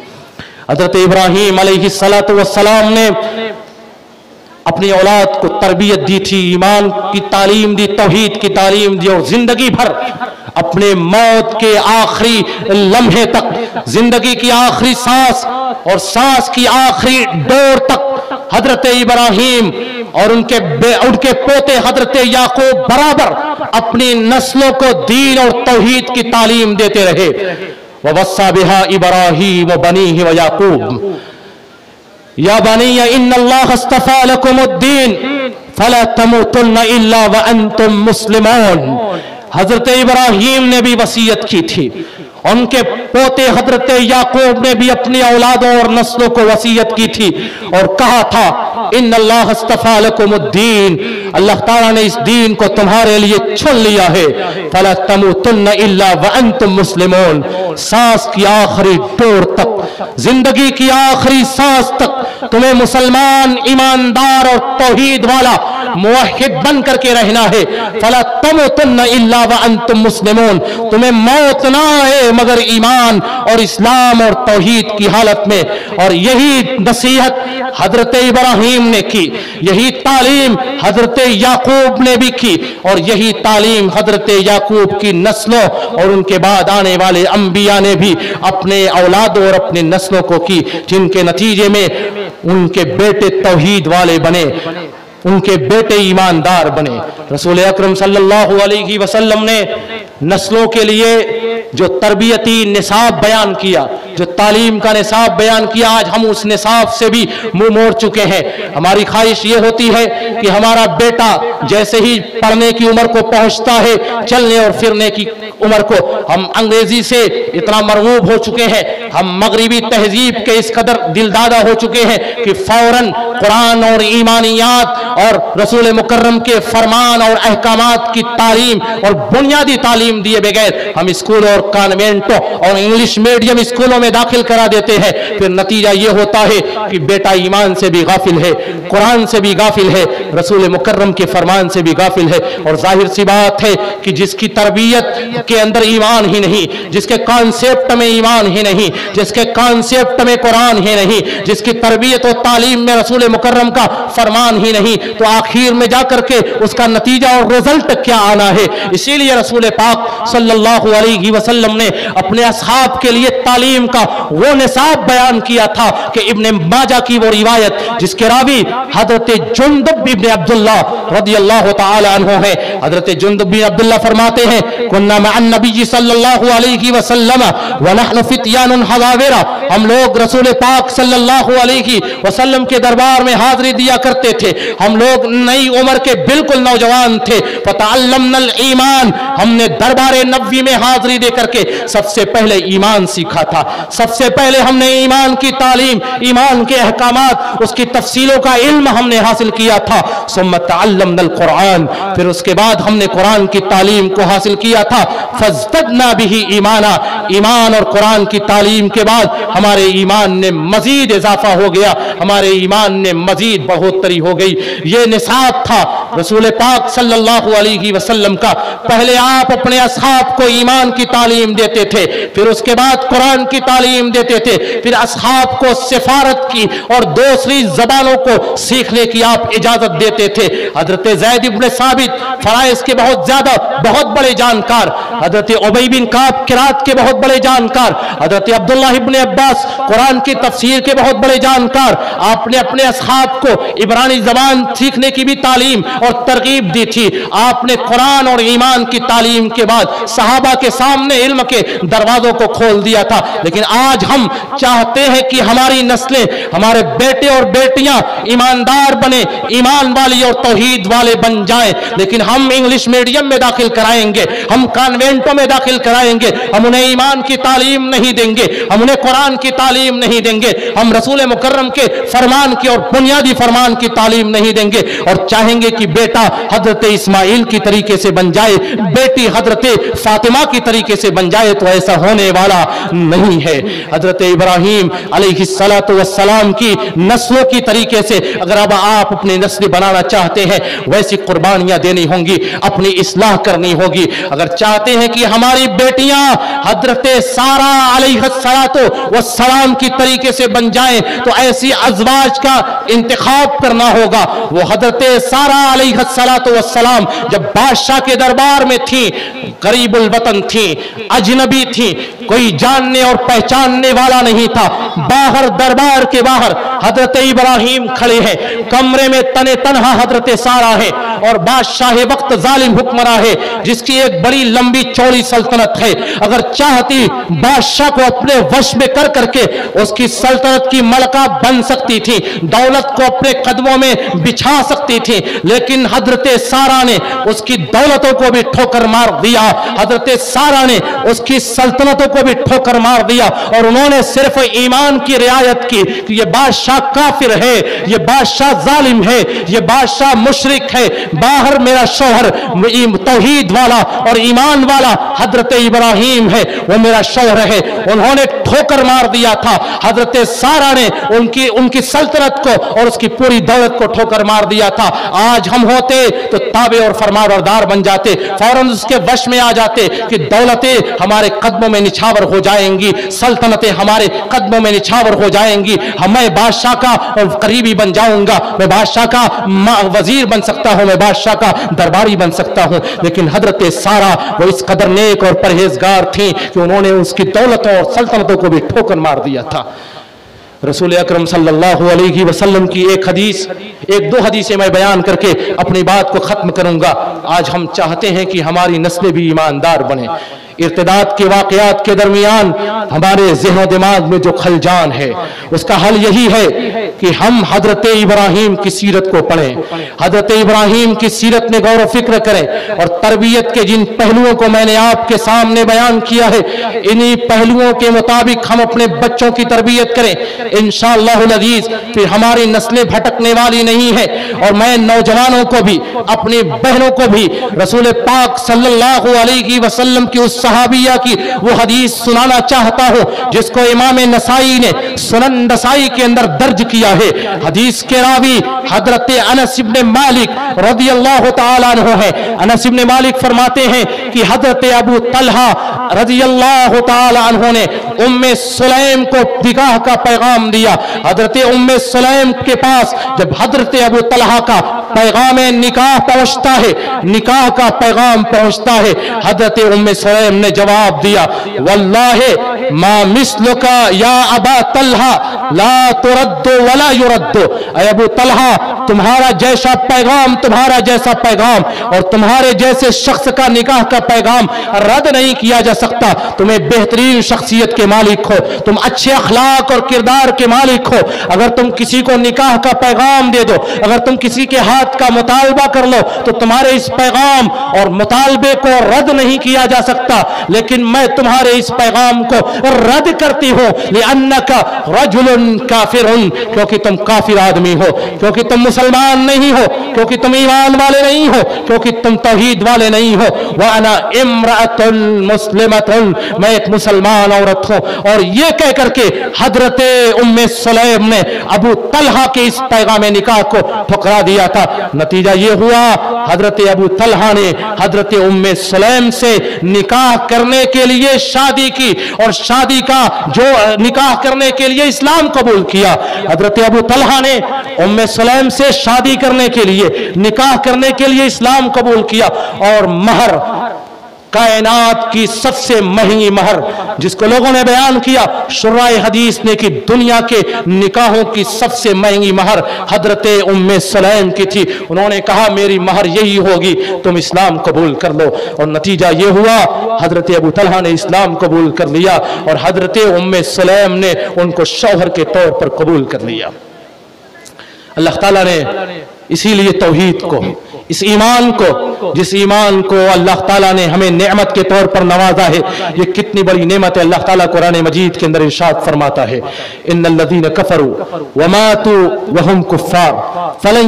हज़रत इब्राहिम सलाम ने अपनी औलाद को तरबियत दी थी, ईमान की तालीम दी, तोहीद की तालीम दी और ज़िंदगी भर अपने मौत के आखिरी लम्हे तक, ज़िंदगी की आखिरी सांस और सांस की आखिरी डोर तक हज़रत इब्राहिम और उनके उनके पोते हज़रत याकूब बराबर अपनी नस्लों को दीन और तोहीद की तालीम देते रहे। वसा बिहा इब्राहिम व बनी ही व या बनी इन अल्लाहफालकुमुद्दीन फला तमुतुन्न इल्ला व अंतुम हज़रत इब्राहिम ने भी वसीयत की थी उनके पोते हज़रत याकूब ने भी अपनी औलादों और नस्लों को वसीयत की थी और कहा था इन अल्लाहमुद्दीन अल्लाह ताला ने इस दीन को तुम्हारे लिए चुन लिया है। फला इल्ला व अंतुम मुस्लिमोन, सांस की आखिरी डोर तक, ज़िंदगी की आखिरी सांस तक तुम्हें मुसलमान, ईमानदार और तोहीद वाला मुहिद बन करके रहना है। फला इल्ला व अंतुम मुस्लिमोन, तुम्हें मौत ना आए मगर ईमान और इस्लाम और तोहीद की हालत में। और यही नसीहत हज़रत इब्राहिम ने की, यही तालीम हज़रत याकूब ने भी की, और यही तालीम हज़रत याकूब की नस्लों और उनके बाद आने वाले अंबिया ने भी अपने औलादों और अपने नस्लों को की, जिनके नतीजे में उनके बेटे तोहहीद वाले बने, उनके बेटे ईमानदार बने। रसूल अक्रम सल्लल्लाहु वसल्लम ने नस्लों के लिए जो तरबियती निसाब बयान किया, जो तालीम का निसाब बयान किया, आज हम उस निसाब से भी मुँह मोड़ चुके हैं। हमारी ख्वाहिश ये होती है कि हमारा बेटा जैसे ही पढ़ने की उम्र को पहुँचता है, चलने और फिरने की उम्र को, हम अंग्रेज़ी से इतना मरगूब हो चुके हैं, हम मगरबी तहजीब के इस कदर दिलदादा हो चुके हैं कि फ़ौरन कुरान और ईमानियात और रसूल मुकर्रम के फरमान और अहकाम की तालीम और बुनियादी तालीम दिए बगैर हम स्कूल और कॉन्वेंटों और इंग्लिश मीडियम स्कूलों में दाखिल करा देते हैं। फिर नतीजा ये होता है कि बेटा ईमान से भी गाफिल है, कुरान से भी गाफिल है, रसूल मुकर्रम के फरमान से भी गाफिल है और ज़ाहिर सी बात है कि जिसकी तरबियत के अंदर ईमान ही नहीं, जिसके कॉन्सेप्ट में ईमान ही नहीं, जिसके कॉन्सेप्ट में कुरान ही नहीं, जिसकी तरबियत और तालीम में रसूल मुकर्रम का फरमान ही नहीं तो आखिर में जाकर के उसका नतीजा और रिज़ल्ट क्या आना है? इसीलिए रसूल पाक सल्लल्लाहु अलैहि वसल्लम ने अपने असहाब के लिए तालीम का वो निसाब बयान किया था कि इब्ने माजा की वो रिवायत, जिसके रावी हज़रत जुंदब इब्ने अब्दुल्ला रदी अल्लाह तआला है। हज़रत जुंदब बिन अब्दुल्ला फरमाते हैं, कुन्ना नबी सल्लल्लाहु अलैहि वसल्लम व नहनु फितयानुन हजावेरा। हम लोग रसूल पाक सल्लल्लाहु अलैहि वसल्लम के दरबार में हाजिरी दिया करते थे। हम लोग नई उम्र के बिल्कुल नौजवान थे। फतअल्लमनल ईमान। हमने दरबार नबी में हाजिरी दे करके सबसे पहले ईमान सीखा था। सबसे पहले हमने ईमान की तालीम, ईमान के अहकाम उसकी तफसीलों का इल्म हमने हासिल किया था। सुमतअल्लमनल कुरान फिर उसके बाद हमने कुरान की तालीम को हासिल किया था। फजदना भी ईमाना। ईमान और कुरान की तालीम के बाद हमारे ईमान ने मजीद इजाफा हो गया। हमारे ईमान ने मजीद बढ़ोतरी हो गई। ये निसाब था। रसूल पाक सल्लल्लाहु अलैहि वसल्लम का, पहले आप अपने असहाब को ईमान की तालीम देते थे, फिर उसके बाद कुरान की तालीम देते थे, फिर असहाब को सिफारत की और दूसरी जबानों को सीखने की आप इजाज़त देते थे। हज़रत जैद इब्ने साबित फराइज के बहुत ज़्यादा, बहुत बड़े जानकार, हज़रत उबई बिन काब किरात के बहुत बड़े जानकार, हज़रत अब्दुल्ला इब्ने अब्बास कुरान की तफसीर के बहुत बड़े जानकार, आपने अपने असहाब को इबरानी जबान सीखने की भी तालीम और तरकीब दी थी। आपने कुरान और ईमान की तालीम के बाद सहाबा के सामने इल्म के दरवाजों को खोल दिया था। लेकिन आज हम चाहते हैं कि हमारी नस्लें, हमारे बेटे और बेटियाँ ईमानदार बने, ईमान वाली और तोहीद वाले बन जाएँ। लेकिन हम इंग्लिश मीडियम में दाखिल कराएँगे, हम कॉन्वेंटों में दाखिल कराएँगे, हम उन्हें ईमान की तालीम नहीं देंगे, हम उन्हें कुरान की तालीम नहीं देंगे, हम रसूल मुकर्रम के फरमान की और बुनियादी फरमान की तालीम नहीं देंगे। और चाहेंगे कि बेटा हज़रत इस्माइल की तरीके से बन जाए, बेटी हज़रत फातिमा की तरीके से बन जाए तो ऐसा होने वाला नहीं है। हज़रत इब्राहिम सलाम की नस्लों की तरीके से अगर अब आप अपनी नस्ल बनाना चाहते हैं, वैसी कुर्बानियाँ देनी होंगी, अपनी इसलाह करनी होगी। अगर चाहते हैं कि हमारी बेटियाँ हज़रत सारा सलाम की तरीके से बन जाए तो ऐसी अजवाज का इंतखाब करना होगा। वो हज़रत सारा सलाम जब बादशाह के दरबार में थी, गरीबुल वतन थी, अजनबी थी, कोई जानने और पहचानने वाला नहीं था। बाहर दरबार के बाहर हज़रत इब्राहिम खड़े हैं। कमरे में तने तनहा हज़रत सारा है और बादशाह वक्त जालिम हुक्मरा है, जिसकी एक बड़ी लंबी चौड़ी सल्तनत है। अगर चाहती बादशाह को अपने वश में कर करके उसकी सल्तनत की मलका बन सकती थी, दौलत को अपने कदमों में बिछा सकती थी, लेकिन हज़रत सारा ने उसकी दौलतों को भी ठोकर मार दिया। हज़रत सारा ने उसकी सल्तनतों को भी ठोकर मार दिया और उन्होंने सिर्फ़ ईमान की रियायत की कि ये बादशाह काफिर है, ये बादशाह जालिम है, ये बादशाह मुशरिक है। बाहर मेरा शोहर तोहीद वाला और ईमान वाला हज़रत इब्राहिम है, वो मेरा शोहर है। उन्होंने ठोकर मार दिया था। हज़रत सारा ने उनकी उनकी सल्तनत को और उसकी पूरी दौलत को ठोकर मार दिया था। आज हम होते तो ताबे और फरमाबरदार बन जाते। फ़ौरन उसके वश में आ जाते कि दौलतें हमारे कदमों में निछावर हो जाएँगी, सल्तनतें हमारे कदमों में निछावर हो जाएँगी। हम बादशाह का और करीबी बन जाऊँगा, मैं बादशाह का वज़ीर बन सकता हूँ, मैं बादशाह का दरबारी बन सकता हूँ। लेकिन हज़रत सारा, वो इस कदर नेक और परहेजगार थी कि उन्होंने उसकी दौलतों और सल्तनतों को भी ठोकर मार दिया था। रसूल अक्रम सल्लल्लाहु वसल्लम की एक हदीस, एक दो हदीसें मैं बयान करके अपनी बात को ख़त्म करूँगा। आज हम चाहते हैं कि हमारी नस्लें भी ईमानदार बने। इर्तदाद के वाकयात के दरमियान हमारे जहन दिमाग में जो खलजान है, उसका हल यही है कि हम हज़रत इब्राहिम की सीरत को पढ़ें। हज़रत इब्राहिम की सीरत में गौर फ़िक्र करें और तरबियत के जिन पहलुओं को मैंने आपके सामने बयान किया है, इन्हीं पहलुओं के मुताबिक हम अपने बच्चों की तरबियत करें। इन अज़ीज़ फिर हमारी नस्लें भटकने वाली नहीं है और मैं नौजवानों को भी, अपनी बहनों को भी रसूल पाक सल्लल्लाहु अलैहि वसल्लम की उस सहाबिया की, वो हदीस सुनाना चाहता हूँ, जिसको इमाम नसाई ने सुनन नसाई के अंदर दर्ज किया है। हदीस के रावी हज़रत अनसिब मालिक रदी अल्लाह तु है। अनसिब मालिक फरमाते हैं कि हज़रत अबू तलहा रज़ी अल्लाह तु ने उम्मे सुलैम को निकाह का पैगाम दिया। हज़रत उम्मे सुलैम के पास जब हज़रत अबू तलहा का पैगाम निकाह पहुँचता है, निकाह का पैगाम पहुँचता है, हज़रत उम्मे सुलैम ने जवाब दिया, वल्लाहे मा या अबा तलहा, ला तुरद्दो वला युरद्दो। अबू तलहा, तुम्हारा जैसा पैगाम, तुम्हारा जैसा पैगाम और तुम्हारे जैसे शख्स का निकाह का पैगाम रद्द नहीं किया जा सकता। तुम्हें बेहतरीन शख्सियत के मालिक हो, तुम अच्छे अखलाक और किरदार के मालिक हो। अगर तुम किसी को निकाह का पैगाम दे दो, अगर तुम किसी के हाथ का मुतालबा कर लो तो तुम्हारे इस पैगाम और मुतालबे को रद्द नहीं किया जा सकता। लेकिन मैं तुम्हारे इस पैगाम को रद्द करती हूँ। अन्ना का रजुल काफिर क्योंकि तुम काफिर आदमी हो, क्योंकि तुम मुसलमान नहीं हो, क्योंकि तुम ईमान वाले नहीं हो, क्योंकि तुम तोहीद वाले नहीं हो। वह अना मुस्लिमतुल मैं एक मुसलमान औरत हूँ। और ये कह करके हज़रत उम्मे सलेम ने अबू तलहा के इस पैगाम निकाह को ठुकरा दिया था। नतीजा ये हुआ, हज़रत अबू तलहा ने हज़रत उम्मे सलेम से निकाह करने के लिए शादी की और शादी का जो निकाह करने के लिए इस्लाम कबूल किया। हज़रत अबू तलहा ने उम सलेम से शादी करने के लिए, निकाह करने के लिए इस्लाम कबूल किया और महर कायनात की सबसे महँगी महर, जिसको लोगों ने बयान किया शुराय हदीस ने कि दुनिया के निकाहों की सबसे महँगी महर हज़रत उम्मे सलैम की थी। उन्होंने कहा, मेरी महर यही होगी, तुम इस्लाम कबूल कर लो। और नतीजा ये हुआ, हज़रत अबू तलहा ने इस्लाम कबूल कर लिया और हज़रत उम्मे सलैम ने उनको शौहर के तौर पर कबूल कर लिया। अल्लाह ताला ने इसीलिए तोहीद को, इस ईमान को, जिस ईमान को अल्लाह ताला ने हमें नेमत के तौर पर नवाजा है, ये कितनी बड़ी नेमत है अल्लाह ताला कुरान मजीद के अंदर इरशाद फरमाता है। इन लदीन कफरू वमातु वहम कुफ्फार। फलन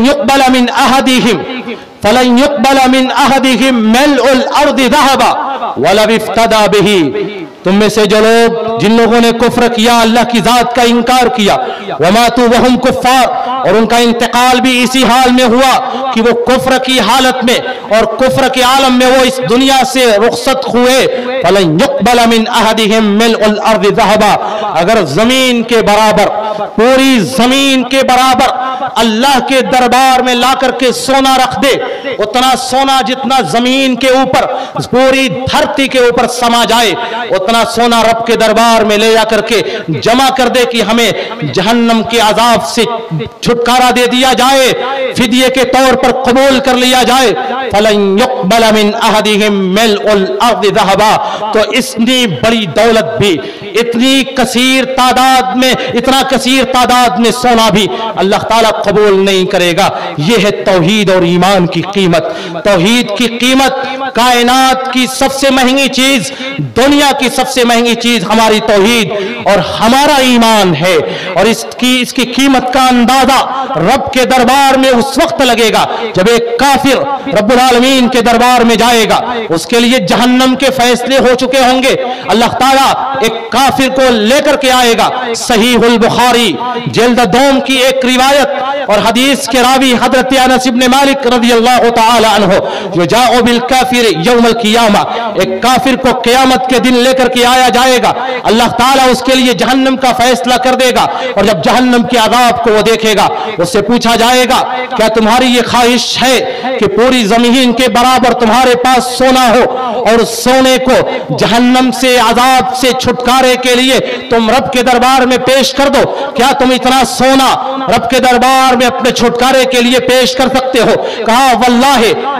मिन अहदिहिम, फलन मिन अहदिहिम मलउल अर्द ज़हबा वला इफ्तदा बिही। तुम में से जो लोग जिन लोगों ने कुफ्र किया, अल्लाह की जात का इनकार किया, वमातु वहम कुफ्फार और उनका इंतकाल भी इसी हाल में हुआ कि वो कुफ्र की हालत में और कुफ्र के आलम में वो इस दुनिया से रुखसत हुए। अगर ज़मीन के बराबर, पूरी ज़मीन के बराबर अल्लाह के दरबार में ला करके सोना रख दे, उतना सोना जितना ज़मीन के ऊपर, पूरी धरती के ऊपर समा जाए, उतना सोना रब के दरबार में ले जा करके जमा कर दे कि हमें जहन्नम के आजाब से छुटकारा दे दिया जाए, फिदिये के तौर पर कबूल कर लिया जाए। तो इतनी बड़ी दौलत भी, इतनी कसीर तादाद में, इतना कसीर तादाद में सोना भी अल्लाह ताला कबूल नहीं करेगा। यह है तोहीद और ईमान की कीमत। तोहीद की कीमत कायनात की सबसे महँगी चीज़ दुनिया की सबसे महँगी चीज़ हमारी तोहीद और हमारा ईमान है। और इसकी इसकी कीमत का अंदाज़ा रब के दरबार में उस वक्त लगेगा जब एक काफिर रब्बुल आलमीन के दरबार में जाएगा। उसके लिए जहन्नम के फैसले हो चुके होंगे। अल्लाह ताला एक काफिर को लेकर के आएगा। सही बुखारी जल्द दोम की एक रिवायत और हदीस के रावी हज़रत अनस इब्ने मालिक रज़ी अल्लाह अन्हो जो जाओ बिल काफिर यौमल कियामा एक काफिर को क़यामत के दिन लेकर के आया जाएगा। अल्लाह ताला उसके लिए जहन्नम का फैसला कर देगा और जब जहन्नम के आदाब को वो देखेगा, उससे पूछा जाएगा, क्या तुम्हारी ये ख्वाहिश है कि पूरी ज़मीन के बराबर तुम्हारे पास सोना हो और सोने को जहन्नम से आज़ाद से छुटकारे के लिए तुम रब के दरबार में पेश कर दो? क्या तुम इतना सोना रब के दरबार में अपने छुटकारे के लिए पेश कर सकते हो? कहा, वल्लाह,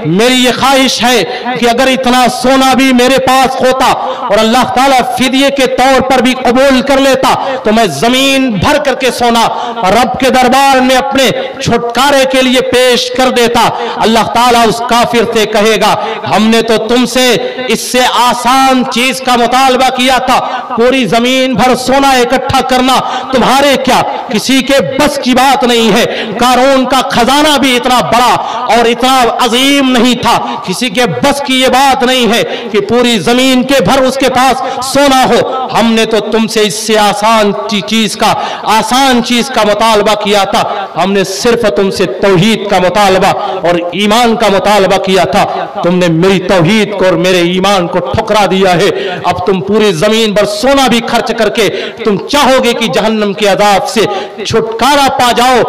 मेरी ये ख्वाहिश है कि अगर इतना सोना भी मेरे पास होता और अल्लाह ताला फिदिये के तौर पर भी कबूल कर लेता तो मैं ज़मीन भर करके सोना, रब के दरबार में अपने छुटकारे के लिए पेश कर देता। अल्लाह ताला उस काफिर से कहेगा, हमने तो तुमसे इससे आसान चीज़ का मुतालबा किया था, पूरी ज़मीन भर सोना इकट्ठा करना, तुम्हारे क्या किसी के बस की बात नहीं है, कानून का खजाना भी इतना बड़ा और इतना अजीम नहीं था, किसी के बस की ये बात नहीं है कि पूरी ज़मीन के भर उसके पास सोना हो। हमने तो तुमसे इससे आसान चीज़ का आसान चीज़ का मुतालबा किया था। हमने सिर्फ़ तुमसे तोहीद का मुतालबा और ईमान का मुतालबा किया था। तुमने मेरी तोहीद को और मेरे ईमान को ठुकरा दिया है। अब तुम पूरी ज़मीन पर सोना भी खर्च करके तुम चाहोगे कि जहन्नम के अजाब से छुटकारा पा जाओ।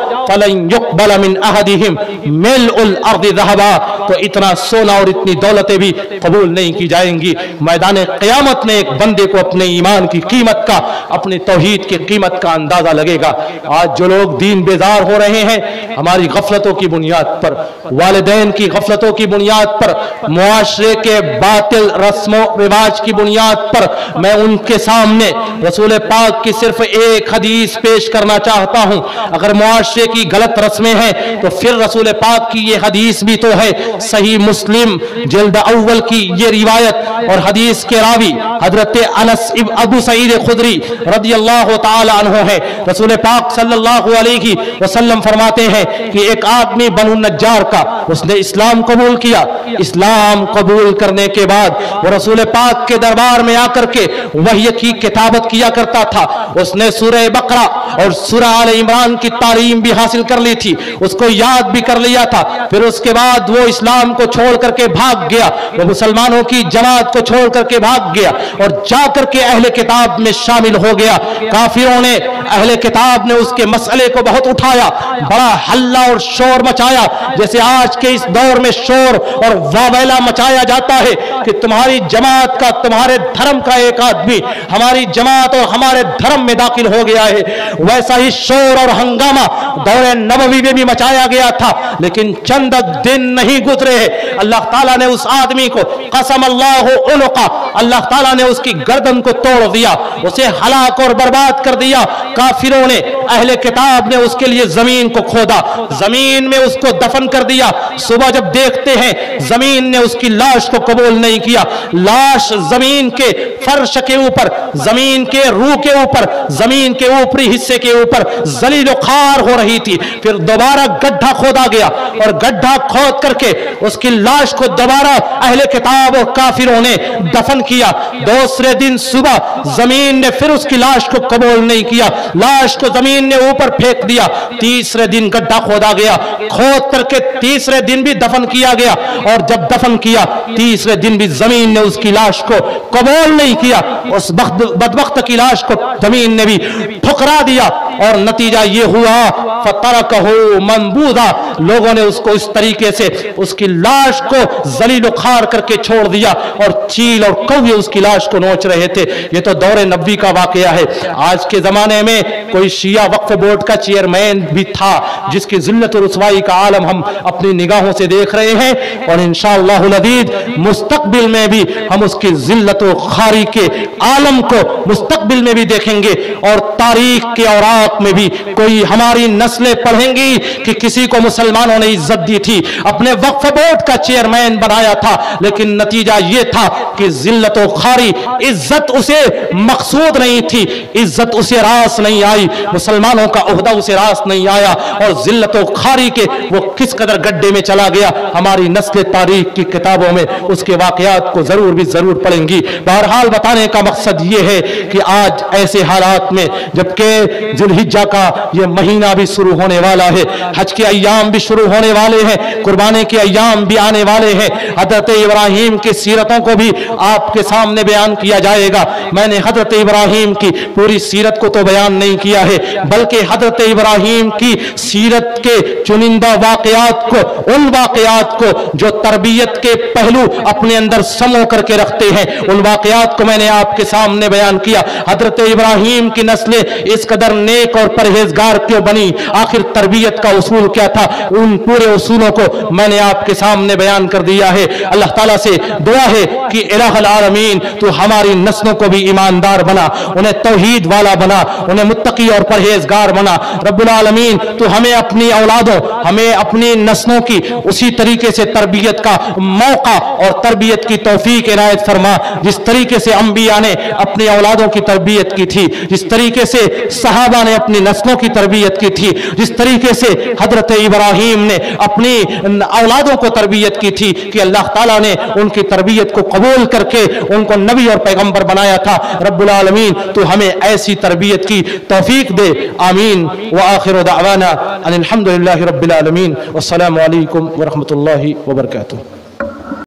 तो इतना सोना और इतनी दौलतें भी कबूल नहीं की जाएँगी। मैदान क़यामत में एक बंदे को अपने ईमान की कीमत का, अपने तोहीद की कीमत का अंदाज़ा लगेगा। आज जो लोग दीन बेजार हो रहे हैं, हमारी गफलतों की बुनियाद पर, वालदेन की गफलतों की बुनियाद पर, मुआशरे के बातिल रस्मों, रिवाज की बुनियाद पर, मैं उनके सामने रसूल पाक की सिर्फ़ एक हदीस पेश करना चाहता हूँ। अगर मुआरे की गलत रस्में हैं तो फिर रसूल पाक की ये हदीस भी तो है, सही मुस्लिम, जल्द अव्वल की ये रिवायत और हदीस के रावी हज़रत अनस इब अबू सईद खुदरी रदी अल्लाह तहो है। रसूल पाक सल्लल्लाहु अलैहि वसल्लम फरमाते हैं कि एक आदमी बनु नज्जार का, उसने इस्लाम कबूल किया। इस्लाम कबूल करने के बाद वो रसूल पाक के दरबार में आकर के वही की किताबत किया करता था। उसने सूरह बकरा और सूरह आल इमरान की तालीम भी हासिल कर ली थी। उसको याद भी कर लिया था। फिर उसके बाद वो इस्लाम को छोड़ करके भाग गया। वो मुसलमानों की जमात को छोड़ करके भाग गया। और जाकर के अहले किताब में शामिल हो गया। काफिरों ने अहले किताब ने उसके मसले को बहुत उठाया, बड़ा हल्ला और शोर मचाया। जैसे आज के इस दौर में शोर और वावेला मचाया जाता है कि तुम्हारी जमात का, तुम्हारे धर्म का एक आदमी, हमारी जमात और हमारे धर्म में दाखिल हो गया है। वैसा ही शोर और हंगामा दौरे नबवी में भी मचाया गया था, लेकिन चंद दिन नहीं गुजरे हैं। अल्लाह ताला ने उस आदमी को, कसम अल्लाह अल्लाह ताला ने उसकी गर्दन को तोड़ दिया, उसे हलाक और बर्बाद कर दिया। काफिरों ने, अहले किताब ने उसके लिए ज़मीन को खोदा। ज़मीन में उसको दफन कर दिया। सुबह जब देखते हैं, ज़मीन ने उसकी लाश को कबूल नहीं किया। लाश ज़मीन के फर्श के ऊपर, ज़मीन के रूह के ऊपर, ज़मीन के ऊपरी हिस्से के ऊपर जलील खार हो रही थी। फिर दोबारा गड्ढा खोदा गया और गड्ढा खोद करके उसकी लाश को दोबारा अहले किताब और काफिरों ने दफन किया। दूसरे दिन सुबह ज़मीन ने फिर उसकी लाश को कबूल नहीं किया। लाश को ज़मीन ने ऊपर फेंक दिया। तीसरे दिन गड्ढा खोदा गया। खोद करके तीसरे दिन भी दफन किया गया। और जब दफन किया, तीसरे दिन भी ज़मीन ने उसकी लाश को कबूल नहीं किया। उस बदबख्त की लाश को ज़मीन ने भी ठुकरा दिया। और नतीजा ये हुआ फतर कहो मनबूदा लोगों ने उसको इस तरीके से उसकी लाश को जलील खार करके छोड़ दिया। और चील और कौवे उसकी लाश को नोच रहे थे। ये तो दौरे नबी का वाकया है। आज के जमाने में कोई शिया वक्फ बोर्ड का चेयरमैन भी था, जिसकी जिल्लत रसवाई का आलम हम अपनी निगाहों से देख रहे हैं। और इन मुस्तकबिल में भी हम उसकी जिल्लत खारी के आलम को मुस्तकबिल में भी देखेंगे। और तारीख के औराक में भी कोई हमारी नस्ल पढ़ेंगी कि किसी को मुसलमानों ने इज़्ज़त दी थी। अपने वक्फ बोर्ड का चेयरमैन बनाया था, लेकिन नतीजा यह था कि जिल्लत खारी इज़्ज़त उसे मकसूद नहीं थी। इज़्ज़त उसे रास नहीं आई, मुसलमानों का उहदा उसे रास नहीं आया और जिल्लत खारी के वो किस कदर गड्ढे में चला गया, हमारी नस्ल तारीख की किताबों में उसके वाकयात को ज़रूर भी ज़रूर पढ़ेंगी। बहरहाल बताने का मकसद ये है कि आज ऐसे हालात में, जबकि जिलहिजा का ये महीना भी शुरू होने वाला है। हज के अयाम भी शुरू होने वाले हैं। कुर्बाने के अयाम भी आने वाले हैं। हज़रत इब्राहिम की सीरतों को भी आपके सामने बयान किया जाएगा। मैंने हज़रत इब्राहिम की पूरी सीरत को तो बयान नहीं किया है, बल्कि हज़रत इब्राहिम की सीरत के चुनिंदा वाकयात को, उन वाकयात को जो तरबियत के पहलू अपने अंदर समो करके रखते हैं, उन वाकयात को मैंने आपके सामने बयान किया। हज़रत इब्राहिम की नस्लें इस कदर नेक और परहेजगार क्यों बनी? आखिर तरबियत का उसूल क्या था? उन पूरे उसूलों को मैंने आपके सामने बयान कर दिया है। अल्लाह ताला से दुआ है कि आलमीन तो हमारी नस्लों को भी ईमानदार बना, उन्हें तोहीद वाला बना, उन्हें मुत्तकी और परहेजगार बना। रब्बुल आलमीन तो हमें अपनी औलादों, हमें अपनी नस्लों की उसी तरीके से तरबियत का मौका और तरबियत की तोफीक इनायत फरमा, जिस तरीके से अम्बिया ने अपनी औलादों की तरबियत की थी, जिस तरीके से सहाबा ने अपनी नस्लों की तरबियत की थी, जिस तरीके से हज़रत इब्राहिम ने अपनी औलादों को तरबियत की थी कि अल्लाह ताला ने उनकी तरबियत को कबूल करके उनको नबी और पैगंबर बनाया था। रब्बुल आलमीन तो हमें ऐसी तरबियत की तोफीक दे। आमीन। व आखिर दावाना आलमीन। वसलाम वरहमतुल्लाहि वबरकातुहू